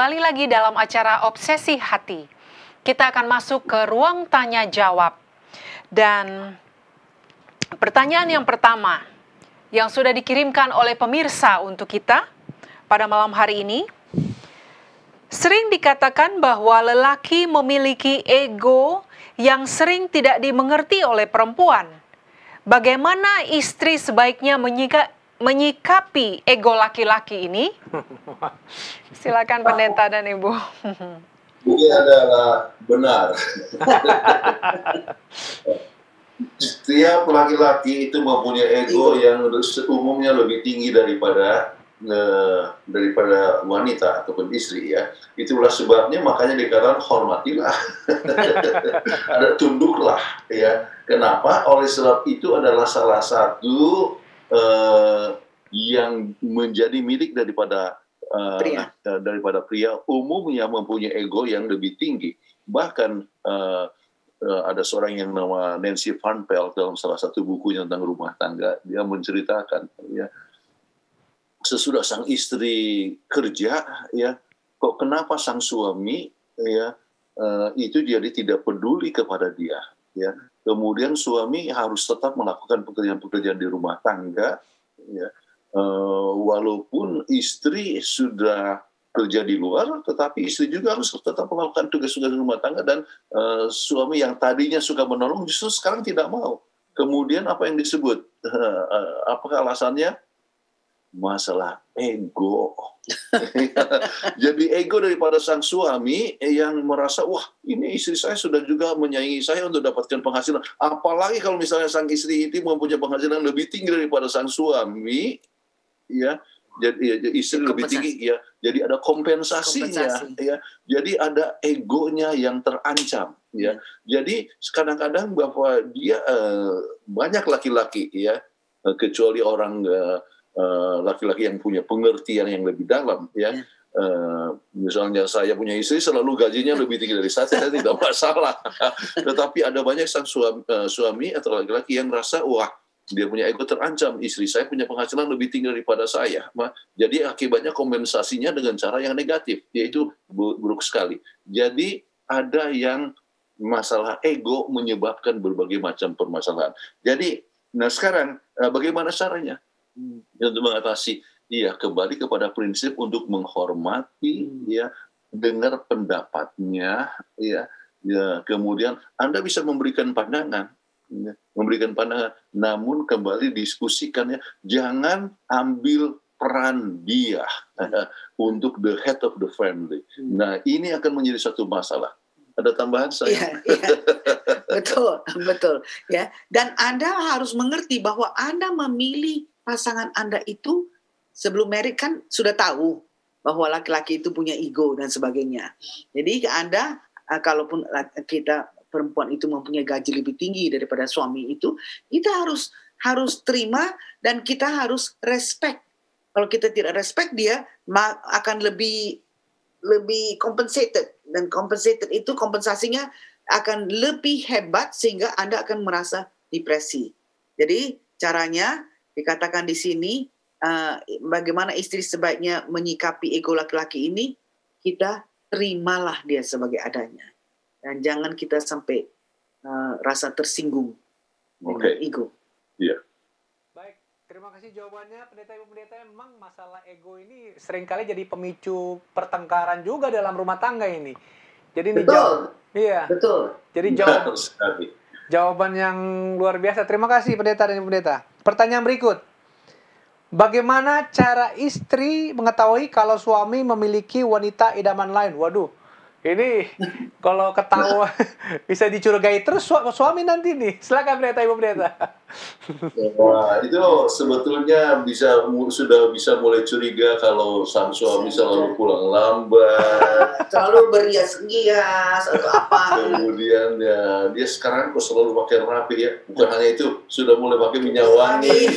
Kembali lagi dalam acara Obsesi Hati. Kita akan masuk ke ruang tanya jawab. Dan pertanyaan yang pertama yang sudah dikirimkan oleh pemirsa untuk kita pada malam hari ini. Sering dikatakan bahwa lelaki memiliki ego yang sering tidak dimengerti oleh perempuan. Bagaimana istri sebaiknya menyika- menyikapi ego laki-laki ini? Silakan pendeta dan ibu. Ini adalah benar. Setiap laki-laki itu mempunyai ego yang umumnya lebih tinggi daripada eh, daripada wanita ataupun istri ya. Itulah sebabnya makanya dikatakan hormatilah. Ada tunduklah ya. Kenapa? Oleh sebab itu adalah salah satu yang menjadi milik daripada eh, Pria. eh, daripada pria umumnya mempunyai ego yang lebih tinggi. Bahkan eh, eh, ada seorang yang nama Nancy Van Pelt dalam salah satu bukunya tentang rumah tangga dia menceritakan ya sesudah sang istri kerja ya kok kenapa sang suami ya eh, itu jadi tidak peduli kepada dia ya kemudian suami harus tetap melakukan pekerjaan-pekerjaan di rumah tangga ya Eh, walaupun istri sudah kerja di luar, tetapi istri juga harus tetap melakukan tugas-tugas rumah tangga dan eh, suami yang tadinya suka menolong justru sekarang tidak mau. Kemudian apa yang disebut? Eh, apakah alasannya? Masalah ego. Jadi ego daripada sang suami yang merasa wah ini istri saya sudah juga menyaingi saya untuk dapatkan penghasilan. Apalagi kalau misalnya sang istri itu mempunyai penghasilan lebih tinggi daripada sang suami, ya jadi ya, istri lebih Kompensasi. tinggi ya jadi ada kompensasinya Kompensasi. ya jadi ada egonya yang terancam ya jadi kadang-kadang bahwa dia eh, banyak laki-laki ya eh, kecuali orang eh, eh, laki-laki yang punya pengertian yang lebih dalam ya eh, misalnya saya punya istri selalu gajinya lebih tinggi dari saya, saya tidak masalah. Tetapi ada banyak sang suami, eh, suami atau laki-laki yang merasa wah dia punya ego terancam, istri saya punya penghasilan lebih tinggi daripada saya. Jadi akibatnya kompensasinya dengan cara yang negatif, yaitu bu- buruk sekali. Jadi ada yang masalah ego menyebabkan berbagai macam permasalahan. Jadi, nah sekarang bagaimana caranya untuk mengatasi? Iya, kembali kepada prinsip untuk menghormati, ya, dengar pendapatnya, ya, ya, kemudian Anda bisa memberikan pandangan, ya, memberikan pandangan, namun kembali diskusikan ya, jangan ambil peran dia untuk the head of the family. Nah, ini akan menjadi satu masalah. Ada tambahan saya? Iya, iya. betul, betul. Ya, dan Anda harus mengerti bahwa Anda memilih pasangan Anda itu sebelum married kan sudah tahu bahwa laki-laki itu punya ego dan sebagainya. Jadi Anda eh, kalaupun la- kita perempuan itu mempunyai gaji lebih tinggi daripada suami itu, kita harus harus terima dan kita harus respect. Kalau kita tidak respect dia akan lebih lebih compensated dan compensated itu kompensasinya akan lebih hebat sehingga Anda akan merasa depresi. Jadi caranya dikatakan di sini eh, bagaimana istri sebaiknya menyikapi ego laki-laki ini kita terimalah dia sebagai adanya dan jangan kita sampai eh, rasa tersinggung dengan Oke. ego. Baik, terima kasih jawabannya pendeta ibu pendeta. Memang masalah ego ini sering kali jadi pemicu pertengkaran juga dalam rumah tangga ini. Jadi ini jawab, iya. betul. Jadi jawab sekali. Jawaban yang luar biasa. Terima kasih pendeta dan pendeta. Pertanyaan berikut. Bagaimana cara istri mengetahui kalau suami memiliki wanita idaman lain? Waduh, ini kalau ketahuan bisa dicurigai terus su- suami nanti nih. Silakan pendeta ibu pendeta. Wah, itu sebetulnya bisa sudah bisa mulai curiga kalau sang suami selalu pulang lambat. Selalu berias-rias atau apa. Kemudian ya dia sekarang kok selalu pakai rapi ya. Bukan hanya itu, sudah mulai pakai minyak wangi.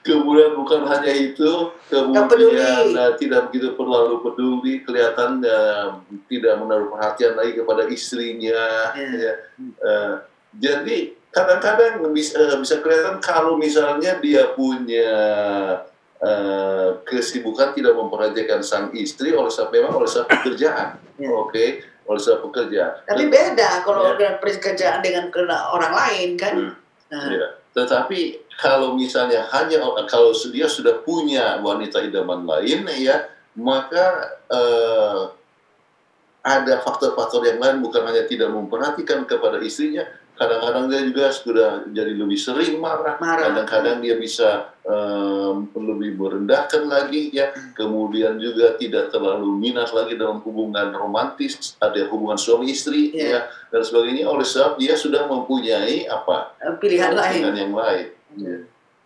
kemudian, bukan hanya itu, kemudian eh, tidak begitu terlalu peduli, kelihatan eh, tidak menaruh perhatian lagi kepada istrinya. Ya. ya. Eh, jadi kadang-kadang bisa, eh, bisa kelihatan kalau misalnya dia punya eh, kesibukan tidak memperhatikan sang istri oleh sebab memang oleh sebab pekerjaan, Ya. oke, oleh sebab pekerjaan. Tapi beda kalau Ya. dengan pekerjaan dengan orang lain kan. Hmm. Nah, Ya. Tetapi kalau misalnya hanya kalau dia sudah punya wanita idaman lain ya, maka eh, ada faktor-faktor yang lain bukan hanya tidak memperhatikan kepada istrinya, kadang-kadang dia juga sudah jadi lebih sering marah, kadang-kadang dia bisa eh, lebih merendahkan lagi ya, kemudian juga tidak terlalu minat lagi dalam hubungan romantis, ada hubungan suami istri Iya. ya dan sebagainya oleh sebab dia sudah mempunyai apa pilihan lain. pilihan yang lain. Ya.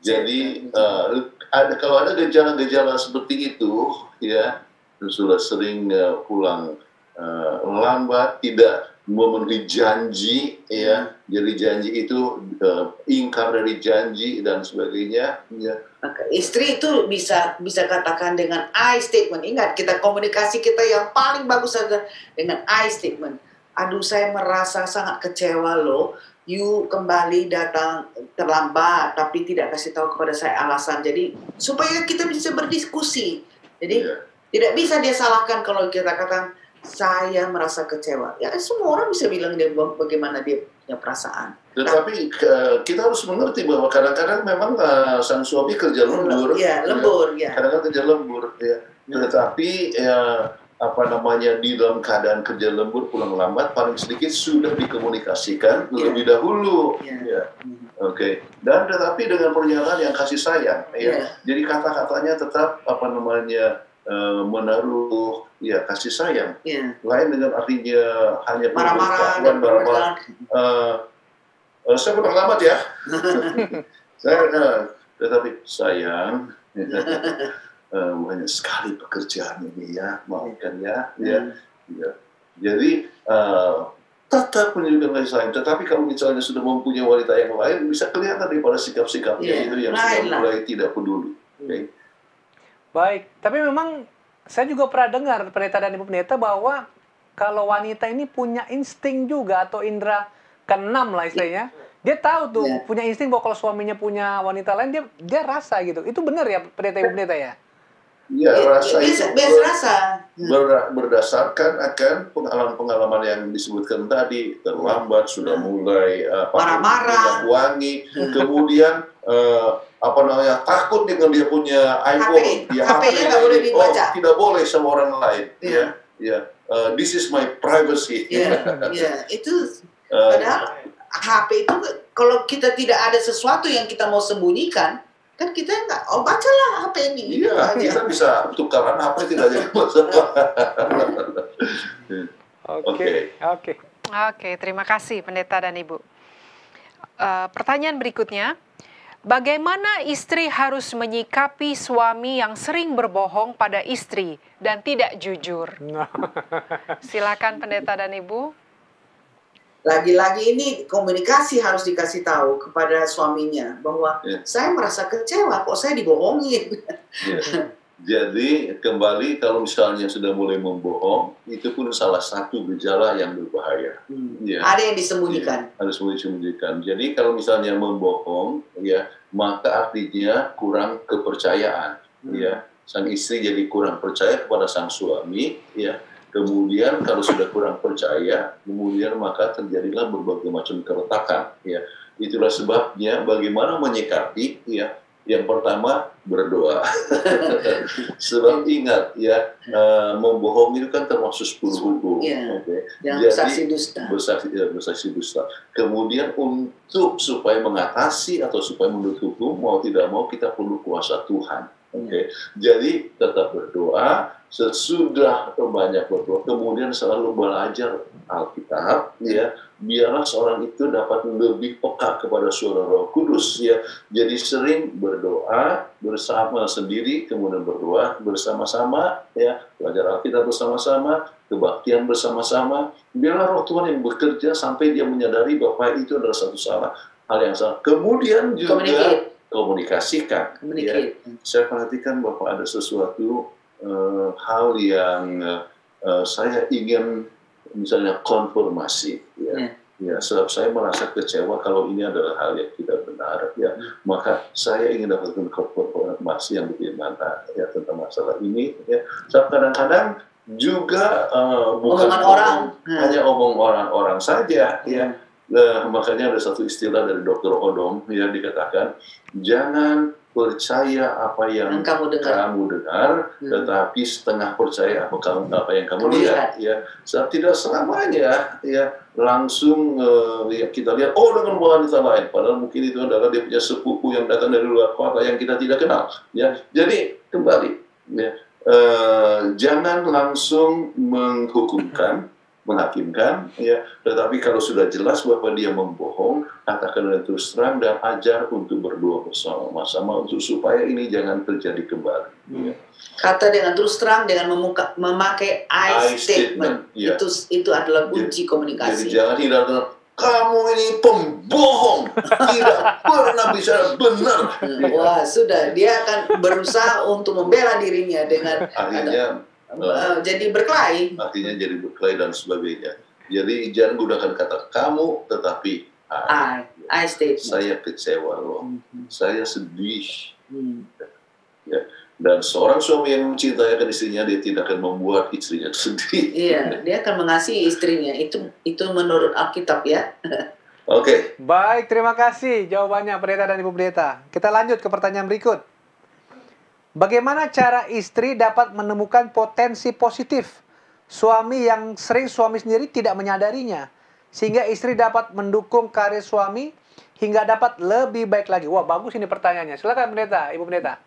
Jadi eh, ada kalau ada gejala-gejala seperti itu ya sudah sering eh, pulang eh, lambat, tidak memenuhi janji ya. Jadi janji itu eh, ingkar dari janji dan sebagainya ya. Maka istri itu bisa bisa katakan dengan I statement. Ingat kita komunikasi kita yang paling bagus adalah dengan I statement. Aduh saya merasa sangat kecewa loh. You kembali datang terlambat tapi tidak kasih tahu kepada saya alasan. Jadi supaya kita bisa berdiskusi. Jadi Ya. tidak bisa dia salahkan kalau kita katakan saya merasa kecewa. Ya semua orang bisa bilang dia bagaimana dia punya perasaan. Tetapi eh, kita harus mengerti bahwa kadang-kadang memang eh, sang suami kerja lembur. Ya, lembur ya. kadang-kadang kerja lembur ya. Tetapi ya, apa namanya di dalam keadaan kerja lembur pulang lambat paling sedikit sudah dikomunikasikan Ya. lebih dahulu. Ya. Ya. Oke. Dan tetapi dengan pernyataan yang kasih sayang ya. Ya. Jadi kata-katanya tetap apa namanya eh, menaruh ya kasih sayang. Ya. Lain dengan artinya hanya Marah-marah marah-marah. marah. Eh, eh, saya pulang lambat ya. saya eh, tetapi sayang eh, banyak sekali pekerjaan ini ya maafkan ya ya, ya. jadi eh, tetap menunjukkan kasih sayang tetapi kalau misalnya sudah mempunyai wanita yang lain bisa kelihatan daripada sikap-sikapnya Iya, itu yang lain sudah mulai tidak peduli Oke. Baik, tapi memang saya juga pernah dengar pendeta dan ibu pendeta bahwa kalau wanita ini punya insting juga atau indera keenam lah istilahnya. Dia tahu tuh Iya. punya insting bahwa kalau suaminya punya wanita lain dia dia rasa gitu. Itu benar ya pendeta ibu pendeta ya? Ya, rasa biasa, itu biasa ber- rasa. ber- berdasarkan akan pengalaman-pengalaman yang disebutkan tadi terlambat sudah mulai uh, pakai Marah-marah. wangi kemudian eh, apa namanya takut dengan dia punya iPhone HP. ya, HP-nya nggak boleh oh, dibaca. tidak boleh sama orang lain Iya. ya ya Eh, this is my privacy Iya, iya. Itu Eh, padahal HP itu kalau kita tidak ada sesuatu yang kita mau sembunyikan, kan kita nggak, oh bacalah HP ini. Gitu Iya, aja. kita bisa tukaran apa tidak jadi masalah. Oke. Oke. Oke, terima kasih pendeta dan ibu. Eh, pertanyaan berikutnya, bagaimana istri harus menyikapi suami yang sering berbohong pada istri dan tidak jujur? Nah, Silakan pendeta dan ibu. Lagi-lagi ini komunikasi harus dikasih tahu kepada suaminya bahwa Iya. saya merasa kecewa kok saya dibohongin. Ya. Jadi kembali kalau misalnya sudah mulai membohong, itu pun salah satu gejala yang berbahaya. Ya. Ada yang disembunyikan. harus disembunyikan. Jadi kalau misalnya membohong, ya maka artinya kurang kepercayaan. Ya, sang istri jadi kurang percaya kepada sang suami. Ya, kemudian kalau sudah kurang percaya, kemudian maka terjadilah berbagai macam keretakan. Ya, itulah sebabnya bagaimana menyikapi. Ya, yang pertama berdoa. Sebab ingat ya, eh, membohong itu kan termasuk 10 hukum. Iya. Oke. Yang Jadi- saksi dusta. bersaksi ya, bersaksi dusta. Kemudian untuk supaya mengatasi atau supaya menuntut hukum mau tidak mau kita perlu kuasa Tuhan. Oke. Jadi tetap berdoa sesudah banyak berdoa kemudian selalu belajar Alkitab ya biarlah seorang itu dapat lebih peka kepada suara Roh Kudus ya jadi sering berdoa bersama sendiri kemudian berdoa bersama-sama ya belajar Alkitab bersama-sama kebaktian bersama-sama biarlah roh Tuhan yang bekerja sampai dia menyadari bahwa itu adalah satu salah hal yang salah. Kemudian juga komunikasikan. Ya. Communicate. Saya perhatikan bahwa ada sesuatu eh, hal yang eh, eh, saya ingin misalnya konfirmasi. Ya. Ya. Ya, sebab saya merasa kecewa kalau ini adalah hal yang tidak benar, ya maka saya ingin dapatkan konfirmasi yang lebih mana ya tentang masalah ini. Ya, sebab kadang-kadang juga eh, bukan Omongan orang. omong- hanya omong orang-orang saja, ya. Nah, makanya ada satu istilah dari Dr. Odom yang dikatakan jangan percaya apa yang Yang kamu dengar. kamu dengar, Hmm. tetapi setengah percaya apa kamu apa yang kamu Kamu lihat. Ya, sebab tidak selamanya ya langsung eh, ya kita lihat oh dengan wanita lain, padahal mungkin itu adalah dia punya sepupu yang datang dari luar kota yang kita tidak kenal. Ya, jadi kembali ya eh, jangan langsung menghukumkan menghakimkan ya tetapi kalau sudah jelas bahwa dia membohong katakan dengan terus terang dan ajar untuk berdoa bersama-sama untuk supaya ini jangan terjadi kembali ya. Kata dengan terus terang dengan memuka, memakai I, I statement. statement, ya. Itu itu adalah kunci jadi komunikasi. jangan tidak kamu ini pembohong tidak pernah bisa benar Wah, sudah dia akan berusaha untuk membela dirinya dengan akhirnya eh, jadi berkelahi. akhirnya jadi berkelahi dan sebagainya jadi jangan gunakan kata kamu tetapi I, I. I statement. saya kecewa loh Hmm. saya sedih Hmm. dan seorang suami yang mencintai akan istrinya dia tidak akan membuat istrinya sedih. Iya, dia akan mengasihi istrinya. Itu itu menurut Alkitab ya. Oke, Baik, terima kasih jawabannya pendeta dan ibu pendeta. Kita lanjut ke pertanyaan berikut. Bagaimana cara istri dapat menemukan potensi positif suami yang sering suami sendiri tidak menyadarinya sehingga istri dapat mendukung karir suami hingga dapat lebih baik lagi. Wah, bagus ini pertanyaannya. Silakan pendeta, ibu pendeta.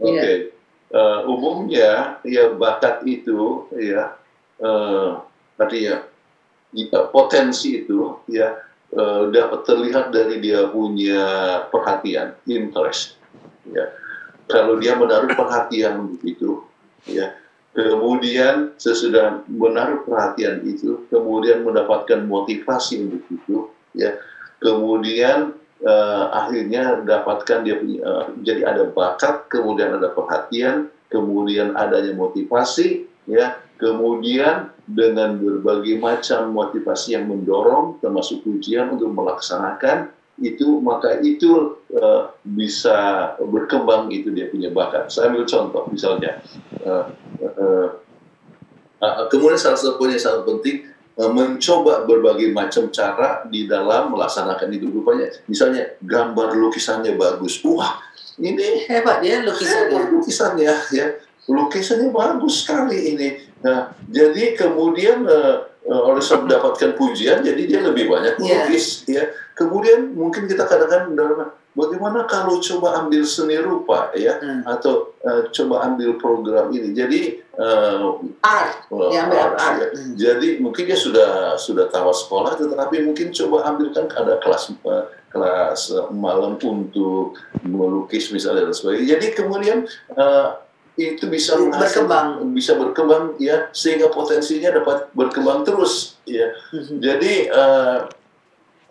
oke. Iya. Eh, umumnya ya bakat itu ya eh artinya ya, potensi itu ya eh, dapat terlihat dari dia punya perhatian, interest. Ya, kalau dia menaruh perhatian begitu, ya kemudian sesudah menaruh perhatian itu, kemudian mendapatkan motivasi untuk itu, ya kemudian eh, akhirnya dapatkan dia punya eh, jadi ada bakat, kemudian ada perhatian, kemudian adanya motivasi, ya, kemudian dengan berbagai macam motivasi yang mendorong, termasuk ujian untuk melaksanakan itu maka itu eh, bisa berkembang itu dia punya bakat. Saya ambil contoh misalnya. eh, eh, Uh, kemudian salah satu poin yang sangat penting uh, mencoba berbagai macam cara di dalam melaksanakan itu rupanya misalnya gambar lukisannya bagus wah ini Hebat ya lukisannya. hebat lukisannya ya lukisannya bagus sekali ini nah jadi kemudian uh, uh, oleh sebab mendapatkan pujian jadi dia lebih banyak Iya. melukis ya kemudian mungkin kita kadang-kadang dalam bagaimana kalau coba ambil seni rupa ya Hmm. atau uh, coba ambil program ini jadi uh, Art. Wah, Ya, ah, art. ya. Hmm. Jadi mungkin dia sudah sudah tamat sekolah, tetapi mungkin coba ambilkan ada kelas eh, kelas eh, malam untuk melukis misalnya dan sebagainya. Jadi kemudian eh, itu bisa Berkembang. bisa berkembang ya sehingga potensinya dapat berkembang terus ya. Mhm. Jadi eh,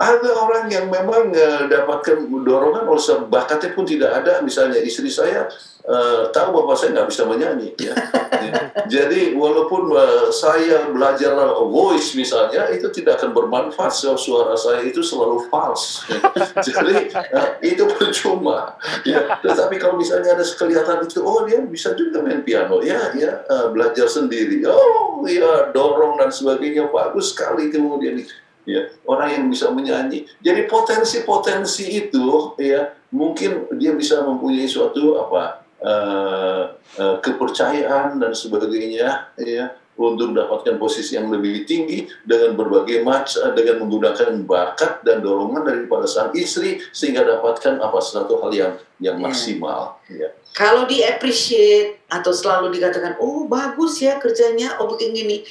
ada orang yang memang eh, dapatkan dorongan oleh bakatnya pun tidak ada. Misalnya istri saya eh, tahu bahwa saya nggak bisa menyanyi. Ya. Jadi walaupun eh, saya belajar voice misalnya itu tidak akan bermanfaat sebab suara saya itu selalu false. Ya. Jadi eh, itu percuma. Ya. Tetapi kalau misalnya ada kelihatan itu, oh dia bisa juga main piano, ya, ya eh, belajar sendiri. Oh ya dorong dan sebagainya bagus sekali kemudian ya orang yang bisa menyanyi. Jadi potensi-potensi itu ya mungkin dia bisa mempunyai suatu apa eh, eh, kepercayaan dan sebagainya ya untuk mendapatkan posisi yang lebih tinggi dengan berbagai macam dengan menggunakan bakat dan dorongan daripada sang istri sehingga dapatkan apa satu hal yang yang Iya. maksimal ya. Kalau di appreciate atau selalu dikatakan, oh bagus ya kerjanya, oh begini,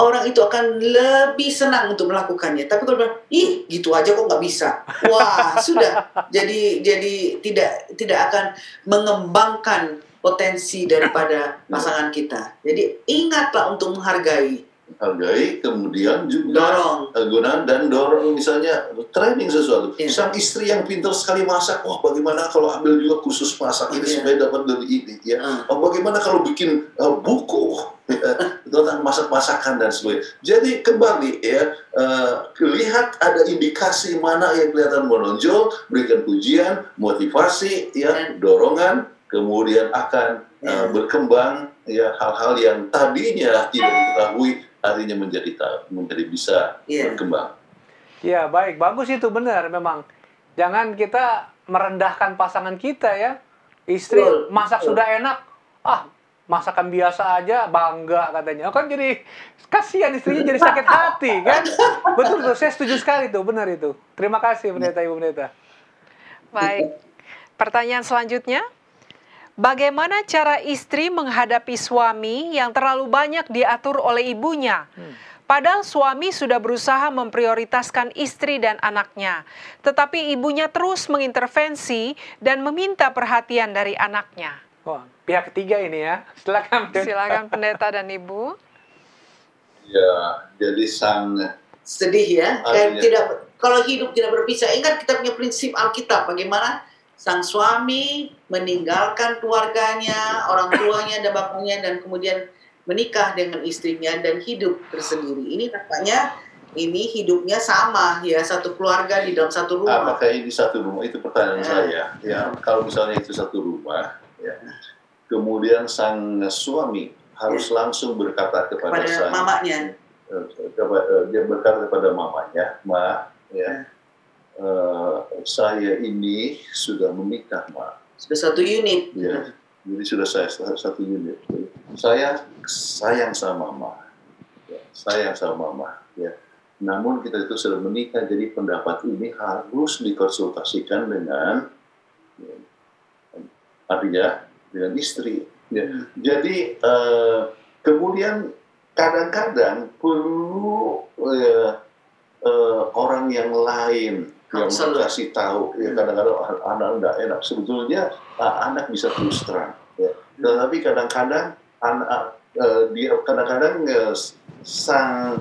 orang itu akan lebih senang untuk melakukannya. Tapi kalau bilang, ih gitu aja kok nggak bisa, wah sudah. Jadi jadi tidak tidak akan mengembangkan potensi daripada pasangan kita. Jadi ingatlah untuk menghargai, hargai kemudian juga dorong. eh, guna dan dorong misalnya training sesuatu. Iya. Sang istri yang pintar sekali masak, wah bagaimana kalau ambil juga khusus masak ini Iya. supaya dapat lebih ini ya. Hmm. Oh, bagaimana kalau bikin eh, buku tentang masak-masakan dan sebagainya. Jadi kembali ya eh, lihat ada indikasi mana yang kelihatan menonjol, berikan pujian, motivasi ya, dorongan, kemudian akan Ya. berkembang ya hal-hal yang tadinya tidak diketahui akhirnya menjadi menjadi bisa Iya. berkembang. Ya baik, bagus itu benar memang. Jangan kita merendahkan pasangan kita ya. Istri Betul, masak betul. sudah enak, ah masakan biasa aja bangga katanya. Kan jadi kasihan istrinya jadi sakit hati kan. Betul tuh, saya setuju sekali tuh, benar itu. Terima kasih pendeta ibu pendeta. Baik. Pertanyaan selanjutnya. Bagaimana cara istri menghadapi suami yang terlalu banyak diatur oleh ibunya? Padahal suami sudah berusaha memprioritaskan istri dan anaknya, tetapi ibunya terus mengintervensi dan meminta perhatian dari anaknya. Wah, pihak ketiga ini ya. Silakan. pendeta. Silakan pendeta dan ibu. Ya, jadi sang sedih ya dan tidak kalau hidup tidak berpisah ingat kita punya prinsip Alkitab bagaimana sang suami meninggalkan keluarganya orang tuanya dan bapaknya dan kemudian menikah dengan istrinya dan hidup bersendiri. Ini nampaknya ini hidupnya sama ya satu keluarga di dalam satu rumah. Apakah ini satu rumah itu pertanyaan Ya. saya. Ya kalau misalnya itu satu rumah ya. Kemudian sang suami harus langsung berkata kepada, pada sang mamanya. Eh, eh, dia berkata kepada mamanya ma ya eh, saya ini sudah menikah ma sudah satu unit. Ya jadi sudah saya satu unit. Saya sayang sama mama ya, sayang sama mama ya. Namun kita itu sudah menikah jadi pendapat ini harus dikonsultasikan dengan ya, artinya dengan istri ya. jadi eh, kemudian kadang-kadang perlu eh, eh, orang yang lain yang Counselor. kasih tahu ya kadang-kadang anak enggak enak sebetulnya ah, anak bisa terus terang ya. tetapi kadang-kadang anak eh, dia kadang-kadang eh, sang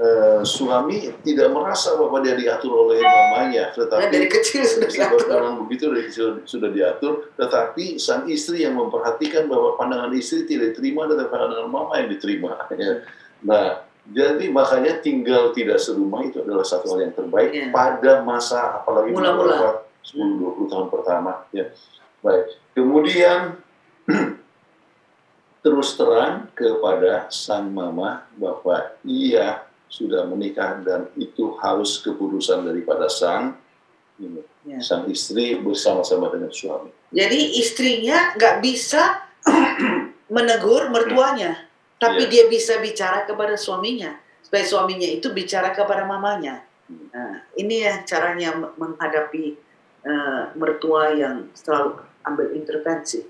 eh, suami tidak merasa bahwa dia diatur oleh mamanya, Nah, tetapi dari kecil sudah diatur. begitu dari kecil sudah diatur, tetapi sang istri yang memperhatikan bahwa pandangan istri tidak diterima dan pandangan mama yang diterima. Ya. Nah, jadi makanya tinggal tidak serumah itu adalah satu hal yang terbaik Ya. pada masa apalagi Mula-mula. beberapa 10-20 tahun pertama. Ya. Baik. Kemudian terus terang kepada sang mama bahwa ia sudah menikah dan itu harus keputusan daripada sang ini, Ya. sang istri bersama-sama dengan suami. Jadi istrinya nggak bisa menegur mertuanya, tapi Iya. dia bisa bicara kepada suaminya, supaya suaminya itu bicara kepada mamanya. Nah, ini ya caranya me- menghadapi eh, mertua yang selalu ambil intervensi.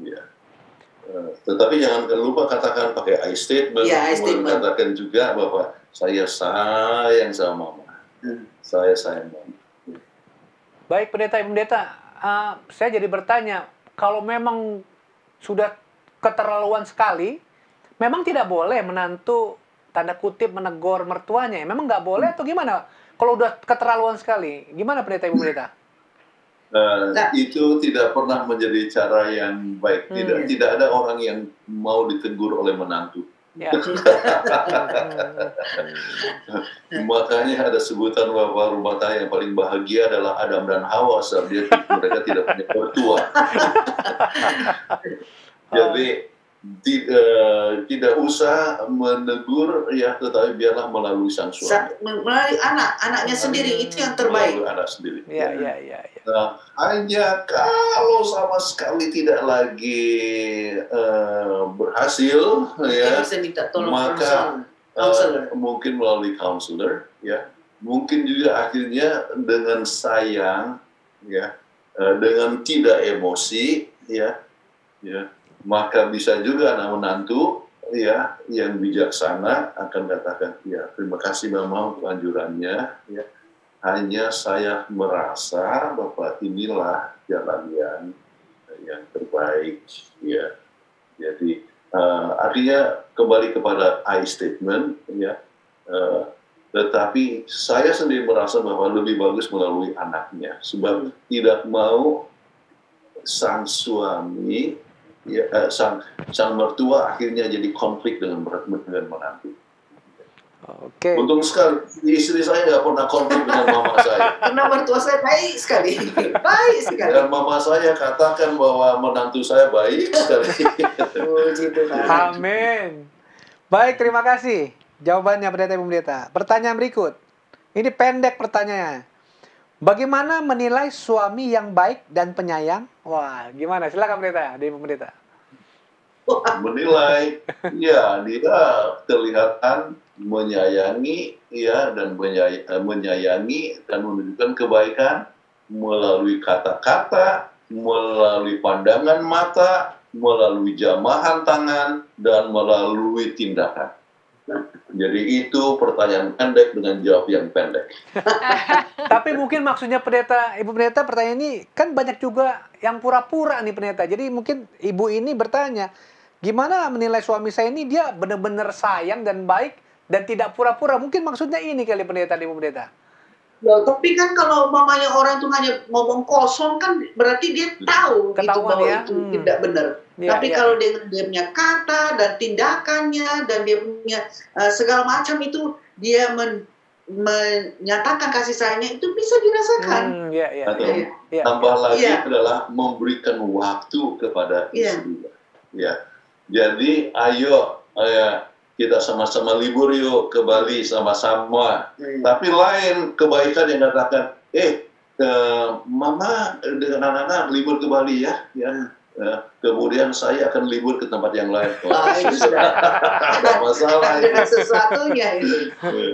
Ya. Eh, tetapi jangan lupa katakan pakai I statement, Iya, I statement. katakan juga bahwa saya sayang sama mama, Hmm. saya sayang mama. Baik pendeta, pendeta, eh, saya jadi bertanya, kalau memang sudah keterlaluan sekali, memang tidak boleh menantu tanda kutip menegur mertuanya, memang nggak boleh atau gimana? Kalau udah keterlaluan sekali, gimana pendeta Ibu pendeta? Eh, Nah. itu tidak pernah menjadi cara yang baik. Tidak Hmm. tidak ada orang yang mau ditegur oleh menantu. Ya. Makanya ada sebutan bahwa rumah tangga yang paling bahagia adalah Adam dan Hawa sebab dia mereka tidak punya mertua. Jadi tidak tidak usah menegur ya tetapi biarlah melalui sang suami. Sa- melalui anak, anaknya sendiri itu yang terbaik. Melalui anak sendiri. Ya, ya, ya, ya. Nah, hanya kalau sama sekali tidak lagi eh, berhasil Dia ya bisa minta tolong Maka, eh, Counselor. mungkin melalui counselor ya mungkin juga akhirnya dengan sayang ya eh, dengan tidak emosi ya ya maka bisa juga anak menantu ya yang bijaksana akan katakan ya terima kasih mama untuk anjurannya ya. Hanya saya merasa bahwa inilah jalan yang yang terbaik ya. Jadi eh, artinya kembali kepada I statement ya. Eh, tetapi saya sendiri merasa bahwa lebih bagus melalui anaknya. Sebab tidak mau sang suami ya eh, sang sang mertua akhirnya jadi konflik dengan dengan menantu Oke. untung sekali istri saya nggak pernah konflik dengan mama saya Karena mertua saya baik sekali, baik sekali. dan mama saya katakan bahwa menantu saya baik sekali Puji Tuhan. Amin. Baik, terima kasih. Jawabannya pendeta Ibu pendeta. Pertanyaan berikut. Ini pendek pertanyaannya. Bagaimana menilai suami yang baik dan penyayang? Wah, gimana? Silakan pendeta, Ibu pendeta. menilai ya dia kelihatan menyayangi ya dan menyay- eh, menyayangi dan menunjukkan kebaikan melalui kata-kata, melalui pandangan mata, melalui jamahan tangan dan melalui tindakan. Jadi itu pertanyaan pendek dengan jawab yang pendek. Tapi mungkin maksudnya pendeta, Ibu pendeta pertanyaan ini kan banyak juga yang pura-pura nih pendeta. Jadi mungkin ibu ini bertanya, gimana menilai suami saya ini dia benar-benar sayang dan baik dan tidak pura-pura. Mungkin maksudnya ini kali pendeta, Ibu pendeta. Loh, tapi kan kalau mamanya orang tuh hanya ngomong kosong kan berarti dia tahu gitu Ketahuan bahwa ya. itu Hmm. tidak benar. Iya, tapi iya. kalau dia, dia punya kata dan tindakannya dan dia punya uh, segala macam itu dia men- menyatakan kasih sayangnya itu bisa dirasakan. Hmm, ya, ya, Atau ya, ya. tambah lagi Iya. adalah memberikan waktu kepada Iya. istri. Ya. Jadi ayo eh, kita sama-sama libur yuk ke Bali sama-sama. Hmm. Tapi lain kebaikan yang katakan, eh eh, mama dengan anak-anak libur ke Bali ya, ya. Eh, kemudian saya akan libur ke tempat yang lain. Ah, itu sudah Ada masalah. dengan sesuatunya itu. Eh,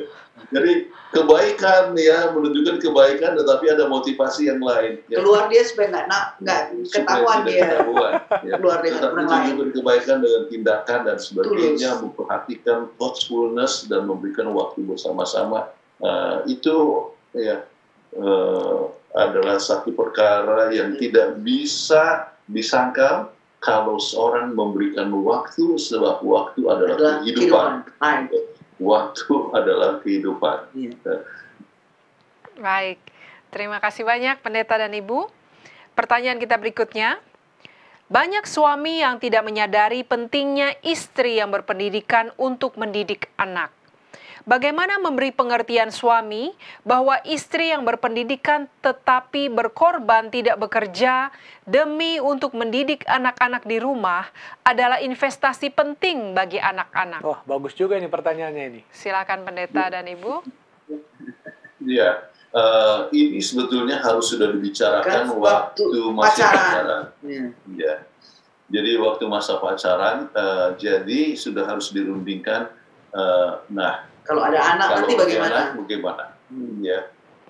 Jadi kebaikan ya menunjukkan kebaikan, tetapi ada motivasi yang lain. Ya. Keluar dia supaya nggak nak- nggak ketahuan dia. ketahuan, ya. Keluar dengan Tetapi orang lain. kebaikan dengan tindakan dan sebagainya, Tulus. memperhatikan thoughtfulness dan memberikan waktu bersama-sama. Eh, itu ya eh, adalah satu perkara yang tidak bisa disangkal kalau seorang memberikan waktu sebab waktu adalah Adalah kehidupan. kehidupan. Waktu adalah kehidupan. Iya. Baik, terima kasih banyak Pendeta dan Ibu. Pertanyaan kita berikutnya. Banyak suami yang tidak menyadari pentingnya istri yang berpendidikan untuk mendidik anak. Bagaimana memberi pengertian suami bahwa istri yang berpendidikan tetapi berkorban tidak bekerja demi untuk mendidik anak-anak di rumah adalah investasi penting bagi anak-anak? Wah, bagus juga ini pertanyaannya ini. Silakan pendeta dan ibu. Ya, eh, ini sebetulnya harus sudah dibicarakan Kan waktu, waktu masih pacaran. pacaran. Iya. Ya. Jadi waktu masa pacaran, eh, jadi sudah harus dirundingkan. eh, nah, Kalau ada anak kalau nanti bagaimana? anak, bagaimana? Hmm. Ya.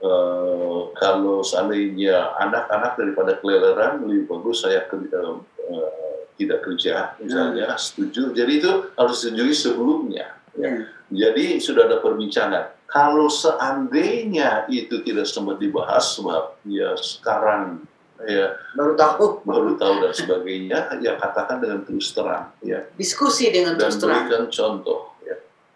Eh, kalau seandainya anak-anak daripada keleleran lebih bagus saya ke- eh, eh, tidak kerja, misalnya setuju. Jadi itu harus disetujui sebelumnya. Iya. Jadi sudah ada perbincangan. Kalau seandainya itu tidak sempat dibahas, sebab ya sekarang ya Baru tahu baru tahu dan sebagainya, ya katakan dengan terus terang, ya diskusi dengan dan terus terang. berikan contoh.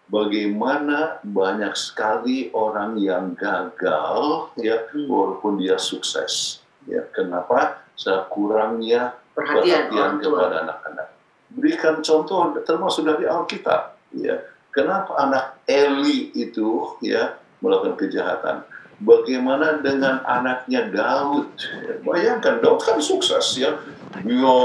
Bagaimana banyak sekali orang yang gagal, ya Hmm. walaupun dia sukses. Ya, kenapa? Saya kurangnya Perhatian perhatian kepada anak-anak. Berikan contoh termasuk dari Alkitab. Ya, kenapa anak Eli itu ya melakukan kejahatan? Bagaimana dengan anaknya Daud? Ya, Bayangkan Daud kan sukses ya. Yo,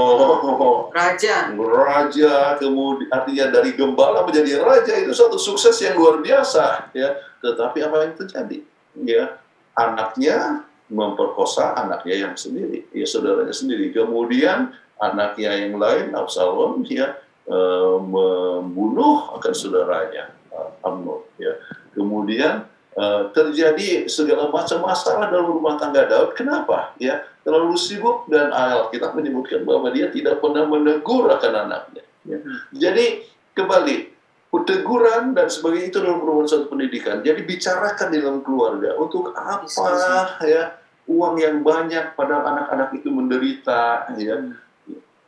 Raja. raja kemudian artinya dari gembala menjadi raja itu satu sukses yang luar biasa ya. Tetapi apa yang terjadi? Ya, anaknya memperkosa anaknya yang sendiri, ya saudaranya sendiri. Kemudian anaknya yang lain Absalom dia eh, membunuh akan saudaranya Amnon ya. Kemudian eh, terjadi segala macam masalah dalam rumah tangga Daud. Kenapa? Ya, terlalu sibuk dan Alkitab menyebutkan bahwa dia tidak pernah menegur akan anaknya. ya. Jadi kembali teguran dan sebagainya itu dalam merupakan suatu pendidikan. Jadi bicarakan di dalam keluarga untuk apa ya uang yang banyak padahal anak-anak itu menderita ya.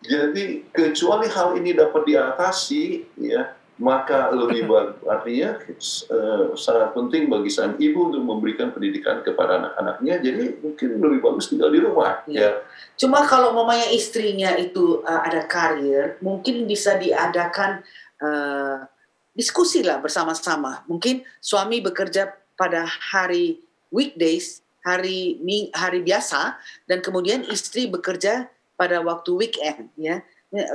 Jadi kecuali hal ini dapat diatasi ya maka lebih bagus artinya eh, sangat penting bagi sang ibu untuk memberikan pendidikan kepada anak-anaknya jadi mungkin lebih bagus tinggal di rumah ya Cuma kalau mamanya istrinya itu uh, ada karir, mungkin bisa diadakan uh, diskusi lah bersama-sama. Mungkin suami bekerja pada hari weekdays, hari hari biasa, dan kemudian istri bekerja pada waktu weekend. Ya,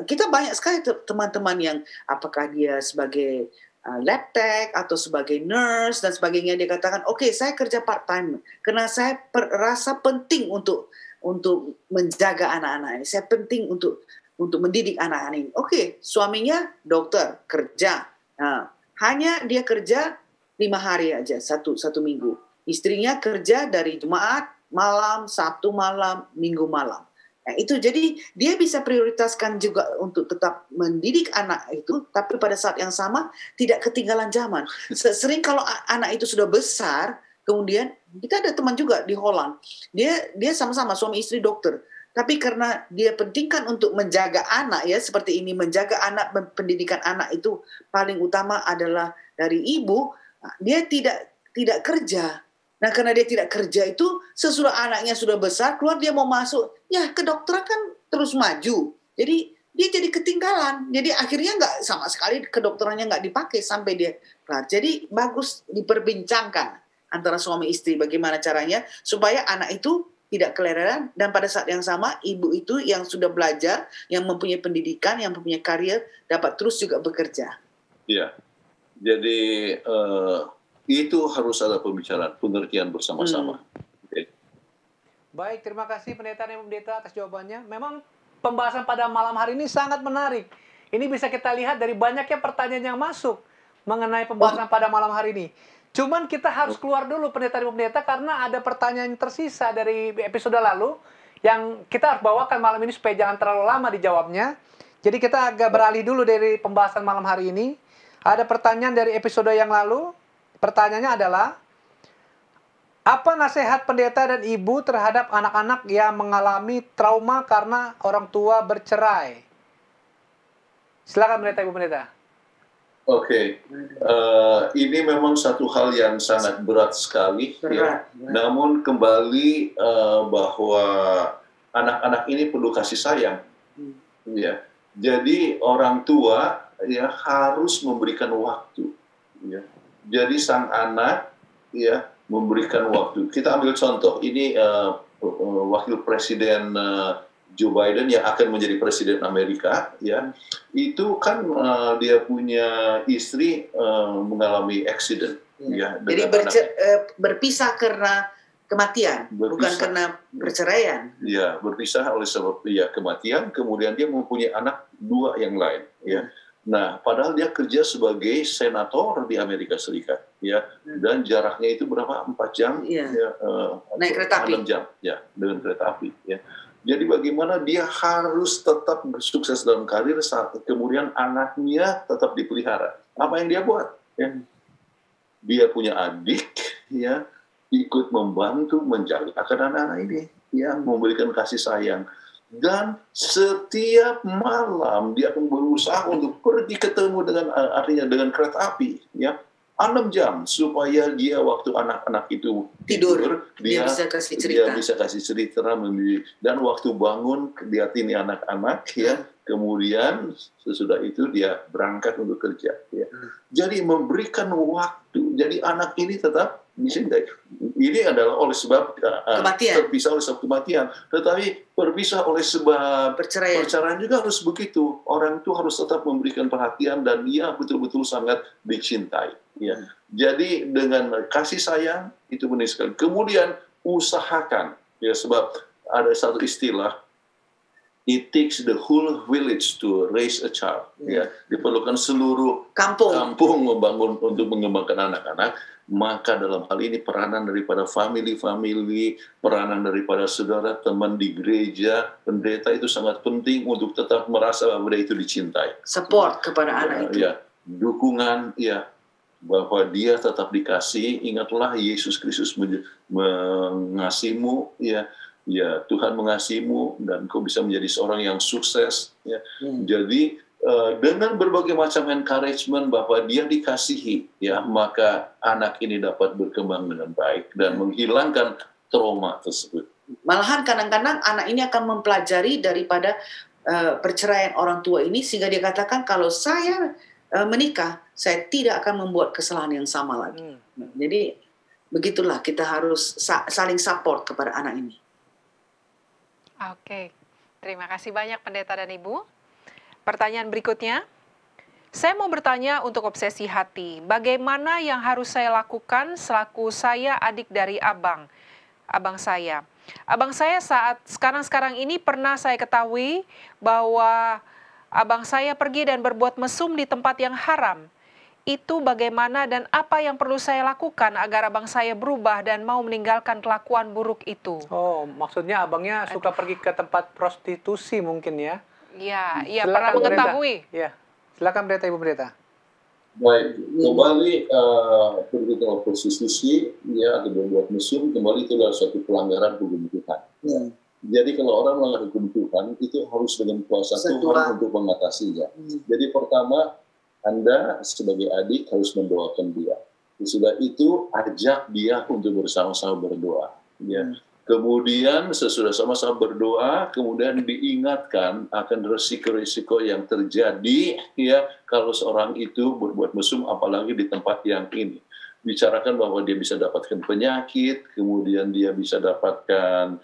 kita banyak sekali te- teman-teman yang apakah dia sebagai uh, lab tech atau sebagai nurse dan sebagainya dia katakan, oke saya kerja part time karena saya per- rasa penting untuk untuk menjaga anak-anak ini. Saya penting untuk untuk mendidik anak-anak ini. Oke, suaminya dokter kerja. Nah, hanya dia kerja lima hari aja satu satu minggu. Istrinya kerja dari Jumat malam, Sabtu malam, Minggu malam. Nah, itu jadi dia bisa prioritaskan juga untuk tetap mendidik anak itu, tapi pada saat yang sama tidak ketinggalan zaman. Se- Sering kalau anak itu sudah besar, kemudian kita ada teman juga di Holland, dia dia sama-sama suami istri dokter, tapi karena dia pentingkan untuk menjaga anak ya seperti ini menjaga anak pendidikan anak itu paling utama adalah dari ibu, dia tidak tidak kerja. Nah, karena dia tidak kerja itu, sesudah anaknya sudah besar, keluar dia mau masuk, ya kedokteran kan terus maju. Jadi dia jadi ketinggalan. Jadi akhirnya nggak sama sekali kedokterannya nggak dipakai sampai dia kelar. Jadi bagus diperbincangkan antara suami istri bagaimana caranya supaya anak itu tidak kelelahan dan pada saat yang sama ibu itu yang sudah belajar, yang mempunyai pendidikan, yang mempunyai karir dapat terus juga bekerja. Iya. Jadi eh, itu harus ada pembicaraan, pengertian bersama-sama. Baik, terima kasih pendeta dan pendeta atas jawabannya. Memang pembahasan pada malam hari ini sangat menarik. Ini bisa kita lihat dari banyaknya pertanyaan yang masuk mengenai pembahasan pada malam hari ini. Cuman kita harus keluar dulu pendeta dan pendeta karena ada pertanyaan yang tersisa dari episode lalu yang kita harus bawakan malam ini supaya jangan terlalu lama dijawabnya. Jadi kita agak beralih dulu dari pembahasan malam hari ini. Ada pertanyaan dari episode yang lalu. Pertanyaannya adalah apa nasihat pendeta dan ibu terhadap anak-anak yang mengalami trauma karena orang tua bercerai? Silakan pendeta ibu pendeta. Oke, Eh, ini memang satu hal yang sangat berat sekali. ya. Berat. Namun kembali eh, bahwa anak-anak ini perlu kasih sayang, Hmm. ya. Jadi orang tua ya harus memberikan waktu, ya. Jadi sang anak ya memberikan waktu. Kita ambil contoh, ini eh, wakil presiden eh, Joe Biden yang akan menjadi presiden Amerika, ya. Itu kan eh, dia punya istri eh, mengalami accident, ya. Jadi dengan berce- eh, berpisah karena kematian, bukan Berpisah. karena perceraian. ya berpisah oleh sebab ya kematian kemudian dia mempunyai anak dua yang lain ya nah padahal dia kerja sebagai senator di Amerika Serikat ya. Hmm. dan jaraknya itu berapa? Empat jam? Iya. ya eh, Naik kereta api. enam jam ya dengan kereta api ya. Jadi bagaimana dia harus tetap sukses dalam karir saat kemudian anaknya tetap dipelihara? Apa yang dia buat? Ya dia punya adik ya ikut membantu menjaga anak-anak ini ya memberikan kasih sayang dan setiap malam dia akan berusaha untuk pergi ketemu dengan artinya dengan kereta api ya. Enam jam supaya dia waktu anak-anak itu Tidur, dia Dia bisa kasih dia cerita. bisa kasih cerita dan waktu bangun dia ini anak-anak ya. Kemudian sesudah itu dia berangkat untuk kerja ya. Jadi memberikan waktu. Jadi anak ini tetap dicintai ini adalah oleh sebab uh, Kematian. terpisah oleh sebab kematian. Tetapi berpisah oleh sebab Perceraian. perceraian juga harus begitu. Orang itu harus tetap memberikan perhatian dan dia betul-betul sangat dicintai ya. Jadi dengan kasih sayang itu sekali kemudian usahakan ya sebab ada satu istilah it takes the whole village to raise a child ya diperlukan seluruh Kampung. kampung membangun untuk mengembangkan anak-anak maka dalam hal ini peranan daripada family-family, peranan daripada saudara, teman di gereja, pendeta itu sangat penting untuk tetap merasa bahwa dia itu dicintai. Support kepada anak itu. Ya, dukungan, ya, bahwa dia tetap dikasih. Ingatlah Yesus Kristus men- mengasihimu, ya, ya Tuhan mengasihimu dan kau bisa menjadi seorang yang sukses. Ya. Hmm. Jadi eh, dengan berbagai macam encouragement bahwa dia dikasihi, ya maka anak ini dapat berkembang dengan baik dan menghilangkan trauma tersebut. Malahan kadang-kadang anak ini akan mempelajari daripada eh, perceraian orang tua ini sehingga dia katakan kalau saya eh, menikah, saya tidak akan membuat kesalahan yang sama lagi. Hmm. Jadi begitulah kita harus sa- saling support kepada anak ini. Oke, terima kasih banyak pendeta dan ibu. Pertanyaan berikutnya, saya mau bertanya untuk obsesi hati, bagaimana yang harus saya lakukan selaku saya adik dari abang, abang saya. Abang saya saat sekarang-sekarang ini pernah saya ketahui bahwa abang saya pergi dan berbuat mesum di tempat yang haram. Itu bagaimana dan apa yang perlu saya lakukan agar abang saya berubah dan mau meninggalkan kelakuan buruk itu? Oh, maksudnya abangnya suka pergi ke tempat prostitusi mungkin ya? Ya, iya Silakan, pernah mengetahui. Ya, silakan pendeta ibu pendeta. Baik, kembali uh, berbicara prostitusi, ya atau berbuat mesum, kembali itu adalah suatu pelanggaran hukum Tuhan. Jadi kalau orang melanggar hukum Tuhan, itu harus dengan kuasa Setuhan. Tuhan untuk mengatasinya. Jadi pertama, Anda sebagai adik harus mendoakan dia. Sesudah itu, ajak dia untuk bersama-sama berdoa. Ya. Kemudian sesudah sama-sama berdoa, kemudian diingatkan akan risiko-risiko yang terjadi ya kalau seorang itu berbuat mesum apalagi di tempat yang ini. Bicarakan bahwa dia bisa dapatkan penyakit, kemudian dia bisa dapatkan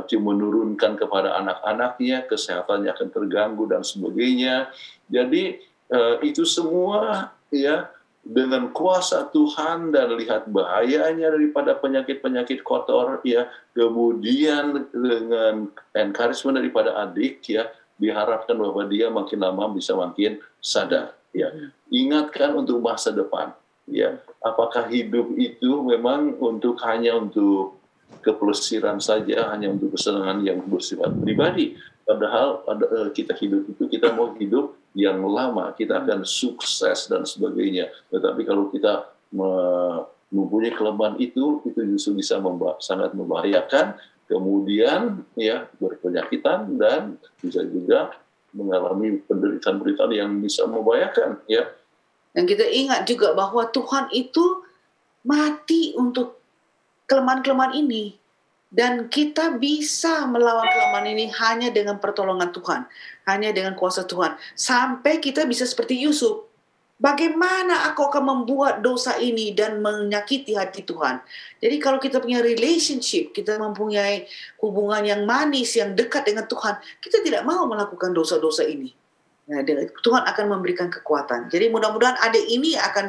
arti menurunkan kepada anak-anaknya, kesehatannya akan terganggu dan sebagainya. Jadi eh, itu semua ya dengan kuasa Tuhan dan lihat bahayanya daripada penyakit-penyakit kotor ya. Kemudian dengan encouragement daripada adik ya diharapkan bahwa dia makin lama bisa makin sadar ya. Ingatkan untuk masa depan ya. Apakah hidup itu memang untuk hanya untuk kepelesiran saja hanya untuk kesenangan yang bersifat pribadi? Padahal pada, eh, kita hidup itu kita mau hidup yang lama kita akan sukses dan sebagainya. Tetapi kalau kita me- mempunyai kelemahan itu itu justru bisa memba- sangat membahayakan kemudian ya berpenyakitan dan bisa juga mengalami penderitaan-penderitaan yang bisa membahayakan ya. Dan kita ingat juga bahwa Tuhan itu mati untuk kelemahan-kelemahan ini. Dan kita bisa melawan kelemahan ini hanya dengan pertolongan Tuhan. Hanya dengan kuasa Tuhan. Sampai kita bisa seperti Yusuf. Bagaimana aku akan membuat dosa ini dan menyakiti hati Tuhan? Jadi kalau kita punya relationship, kita mempunyai hubungan yang manis, yang dekat dengan Tuhan, kita tidak mau melakukan dosa-dosa ini. Nah, Tuhan akan memberikan kekuatan. Jadi mudah-mudahan adik ini akan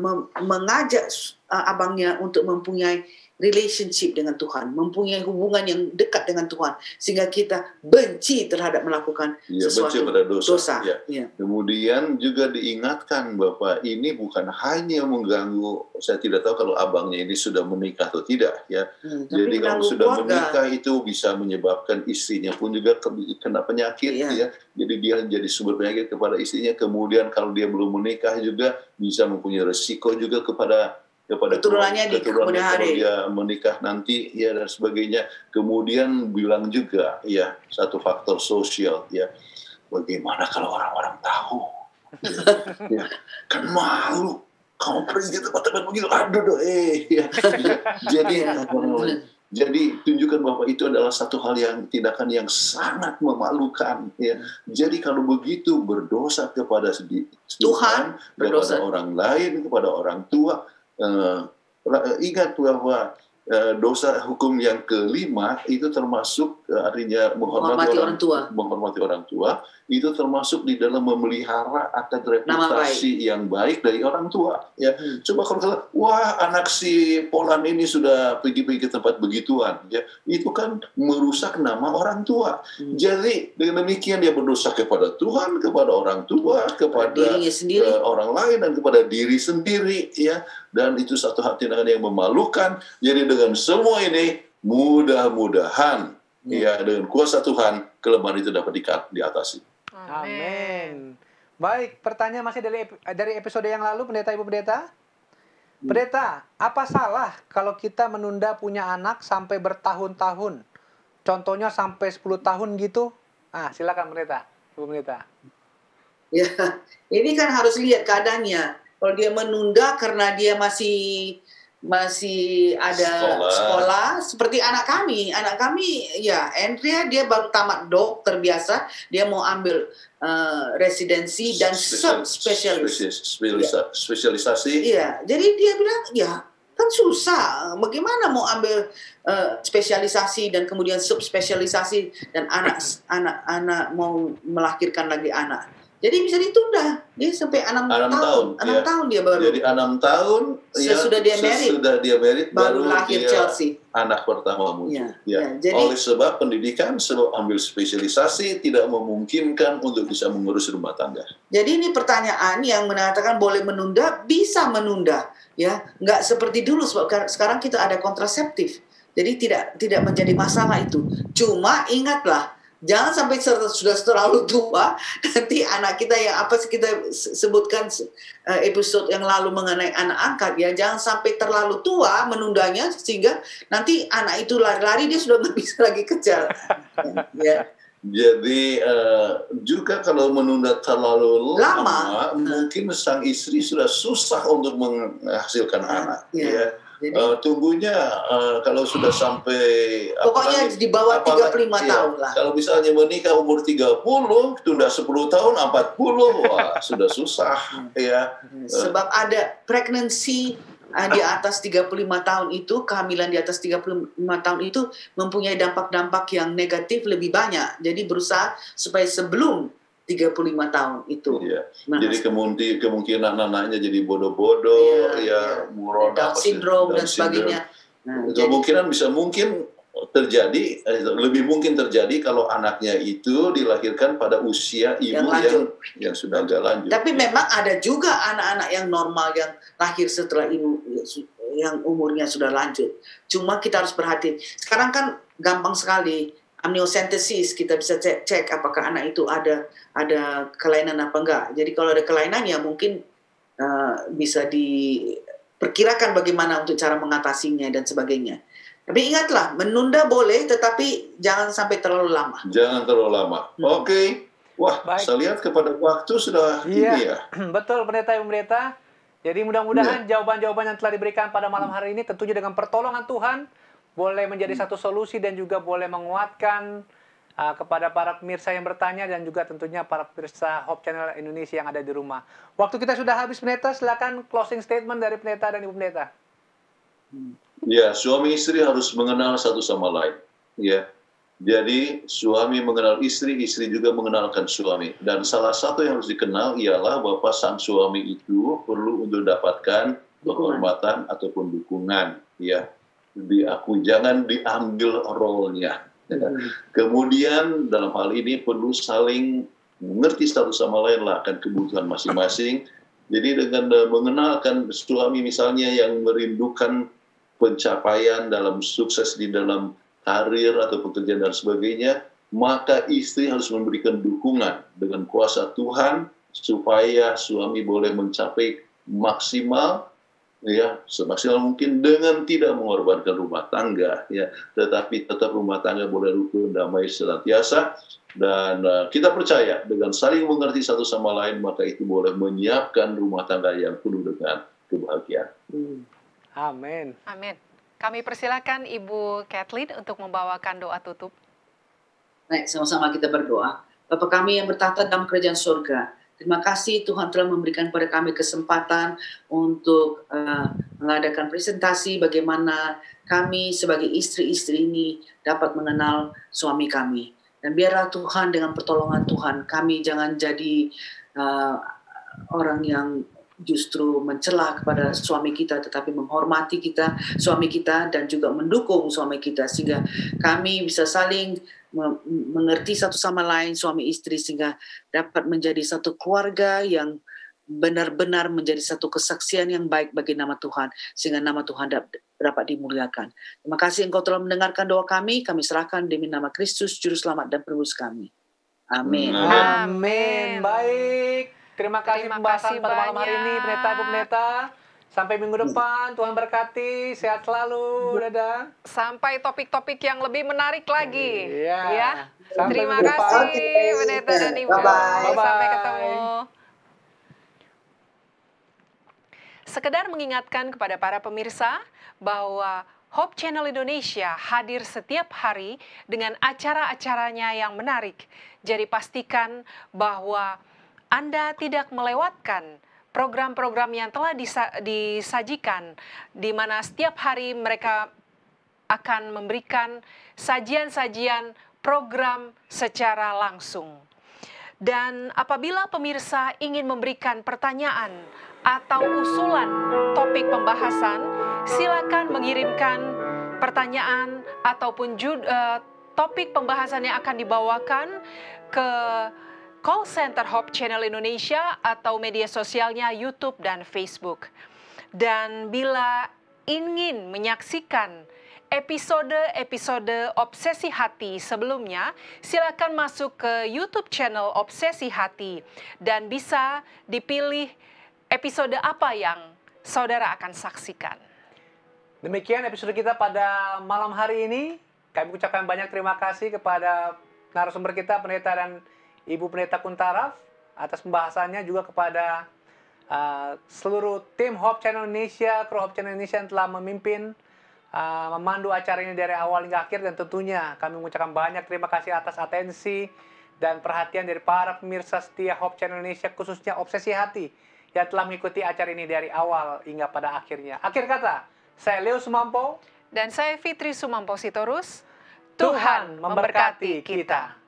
mem- mengajak uh, abangnya untuk mempunyai relationship dengan Tuhan, mempunyai hubungan yang dekat dengan Tuhan, sehingga kita benci terhadap melakukan Ya, benci sesuatu pada dosa. dosa. Ya. Ya. Kemudian juga diingatkan bahwa ini bukan hanya mengganggu, saya tidak tahu kalau abangnya ini sudah menikah atau tidak ya. Hmm, Jadi kalau sudah keluarga. menikah itu bisa menyebabkan istrinya pun juga ke- kena penyakit Iya. ya. Jadi dia jadi sumber penyakit kepada istrinya. Kemudian kalau dia belum menikah juga bisa mempunyai resiko juga kepada kepada Keturunannya di kemudian hari. dia menikah nanti ya dan sebagainya. Kemudian bilang juga ya satu faktor sosial ya. Bagaimana kalau orang-orang tahu? ya, kan malu kamu pergi ke tempat-tempat begitu aduh doh eh ya. jadi jadi tunjukkan bahwa itu adalah satu hal yang tindakan yang sangat memalukan ya jadi kalau begitu berdosa kepada sedi- Tuhan berdosa. kepada orang lain kepada orang tua eh, ingat bahwa eh, dosa hukum yang kelima itu termasuk eh, artinya menghormati, Menghormati orang, orang tua. menghormati orang tua itu termasuk di dalam memelihara akan reputasi yang baik dari orang tua ya Hmm. coba kalau kata wah anak si Polan ini sudah pergi-pergi ke tempat begituan ya itu kan merusak nama orang tua Hmm. jadi dengan demikian dia berdosa kepada Tuhan kepada orang tua kepada sendiri. orang lain dan kepada diri sendiri ya dan itu satu hal tindakan yang memalukan jadi dengan semua ini mudah-mudahan Ya. ya dengan kuasa Tuhan kelemahan itu dapat di- diatasi Amin. Baik, pertanyaan masih dari dari episode yang lalu, pendeta ibu pendeta. Pendeta, apa salah kalau kita menunda punya anak sampai bertahun-tahun? Contohnya sampai 10 tahun gitu? Ah, silakan pendeta, ibu pendeta. Ya, ini kan harus lihat keadaannya. Kalau dia menunda karena dia masih masih ada Sekolah. sekolah. seperti anak kami, anak kami ya Andrea dia baru tamat dokter biasa, dia mau ambil eh, residensi dan Spesial- subspesialis. spesialis- spesialisa- spesialisasi Iya, jadi dia bilang ya kan susah. Bagaimana mau ambil eh, spesialisasi dan kemudian subspesialisasi dan anak anak anak mau melahirkan lagi anak. Jadi bisa ditunda. Dia sampai enam tahun, tahun, enam ya. tahun dia baru jadi enam tahun Sesudah dia married. sesudah dia married baru lahir dia Chelsea. anak pertama Ya, Ya. ya. Jadi oleh sebab pendidikan sebab ambil spesialisasi tidak memungkinkan untuk bisa mengurus rumah tangga Jadi ini pertanyaan yang mengatakan boleh menunda, bisa menunda, ya, nggak seperti dulu sebab kar- sekarang kita ada kontraseptif. Jadi tidak tidak menjadi masalah itu. Cuma ingatlah, jangan sampai sudah terlalu tua nanti anak kita yang apa sih kita se- sebutkan eh, episode yang lalu mengenai anak angkat ya, jangan sampai terlalu tua menundanya sehingga nanti anak itu lari-lari dia sudah nggak bisa lagi kejar. ya. jadi eh, juga kalau menunda terlalu lama, Lama. mungkin sang istri sudah susah untuk menghasilkan anak ya. ya. Jadi Eh, tunggunya eh, kalau sudah sampai pokoknya apalagi- di bawah apalagi- 35 iya, tahun lah. Kalau misalnya menikah umur 30, tunda 10 tahun, 40, wah sudah susah ya. Sebab ada pregnancy uh, di atas 35 tahun itu, kehamilan di atas 35 tahun itu mempunyai dampak-dampak yang negatif lebih banyak. Jadi berusaha supaya sebelum 35 tahun itu. Iya. Nah, Jadi kemungkinan kemungkinan anaknya jadi bodoh-bodoh, Iya, ya iya. muron Down syndrome dan sebagainya. Nah, jadi, Kemungkinan bisa mungkin terjadi, eh, lebih mungkin terjadi kalau anaknya itu dilahirkan pada usia ibu Yang yang lanjut. yang, sudah agak lanjut. tapi memang ada juga anak-anak yang normal yang lahir setelah ibu yang umurnya sudah lanjut. Cuma kita harus berhati. Sekarang kan gampang sekali amniocentesis kita bisa cek, cek apakah anak itu ada ada kelainan apa enggak. Jadi kalau ada kelainan ya mungkin uh, bisa diperkirakan bagaimana untuk cara mengatasinya dan sebagainya. Tapi ingatlah, menunda boleh tetapi jangan sampai terlalu lama. Jangan terlalu lama. Hmm. Oke. Wah, Baik. saya lihat kepada waktu sudah Iya. ini ya. Betul pendeta Ibu pendeta. Jadi mudah-mudahan jawaban-jawaban yang telah diberikan pada malam hari ini tentunya dengan pertolongan Tuhan boleh menjadi satu solusi dan juga boleh menguatkan uh, kepada para pemirsa yang bertanya dan juga tentunya para pemirsa Hope Channel Indonesia yang ada di rumah. Waktu kita sudah habis pendeta, silakan closing statement dari pendeta dan Ibu pendeta. Ya, suami istri harus mengenal satu sama lain. Ya. Jadi suami mengenal istri, istri juga mengenalkan suami. Dan salah satu yang harus dikenal ialah bahwa sang suami itu perlu untuk dapatkan kehormatan ataupun dukungan. Ya, diakui jangan diambil role-nya. Ya. Kemudian dalam hal ini perlu saling mengerti satu sama lain lah akan kebutuhan masing-masing. Jadi dengan mengenalkan suami misalnya yang merindukan pencapaian dalam sukses di dalam karir atau pekerjaan dan sebagainya, maka istri harus memberikan dukungan dengan kuasa Tuhan supaya suami boleh mencapai maksimal ya semaksimal mungkin dengan tidak mengorbankan rumah tangga ya tetapi tetap rumah tangga boleh rukun damai senantiasa dan uh, kita percaya dengan saling mengerti satu sama lain maka itu boleh menyiapkan rumah tangga yang penuh dengan kebahagiaan. Amin. Amin. Kami persilakan Ibu Kathleen untuk membawakan doa tutup. Baik, sama-sama kita berdoa. Bapa kami yang bertata dalam kerajaan surga, terima kasih Tuhan telah memberikan pada kami kesempatan untuk uh, mengadakan presentasi bagaimana kami sebagai istri-istri ini dapat mengenal suami kami. Dan biarlah Tuhan dengan pertolongan Tuhan kami jangan jadi uh, orang yang justru mencela kepada suami kita tetapi menghormati kita suami kita dan juga mendukung suami kita sehingga kami bisa saling mengerti satu sama lain suami istri sehingga dapat menjadi satu keluarga yang benar-benar menjadi satu kesaksian yang baik bagi nama Tuhan sehingga nama Tuhan dap- dapat dimuliakan. Terima kasih engkau telah mendengarkan doa kami, kami serahkan demi nama Kristus juru selamat dan penebus kami. Amin. Amin. Amin. Baik. Terima kasih Terima pembahasan kasih pada malam hari ini, pendeta Ibu pendeta. Sampai minggu depan, Tuhan berkati, sehat selalu, dadah. Sampai topik-topik yang lebih menarik lagi. Iya. Ya. Sampai Terima kasih. Pendeta dan Ibu. Bye-bye. Sampai Bye-bye. ketemu. Sekedar mengingatkan kepada para pemirsa bahwa Hope Channel Indonesia hadir setiap hari dengan acara-acaranya yang menarik. Jadi pastikan bahwa Anda tidak melewatkan program-program yang telah disa- disajikan di mana setiap hari mereka akan memberikan sajian-sajian program secara langsung. Dan apabila pemirsa ingin memberikan pertanyaan atau usulan topik pembahasan, silakan mengirimkan pertanyaan ataupun eh, topik pembahasan yang akan dibawakan ke call center Hope Channel Indonesia atau media sosialnya YouTube dan Facebook. Dan bila ingin menyaksikan episode-episode Obsesi Hati sebelumnya, silakan masuk ke YouTube channel Obsesi Hati dan bisa dipilih episode apa yang saudara akan saksikan. Demikian episode kita pada malam hari ini. Kami ucapkan banyak terima kasih kepada narasumber kita, pendeta dan Ibu Pendeta Kuntaraf atas pembahasannya juga kepada uh, seluruh tim Hope Channel Indonesia, kru Hope Channel Indonesia yang telah memimpin uh, memandu acara ini dari awal hingga akhir dan tentunya kami mengucapkan banyak terima kasih atas atensi dan perhatian dari para pemirsa setia Hope Channel Indonesia khususnya Obsesi Hati yang telah mengikuti acara ini dari awal hingga pada akhirnya. Akhir kata, saya Leo Sumampo. Dan saya Fitri Sumampo Sitorus. Tuhan memberkati kita.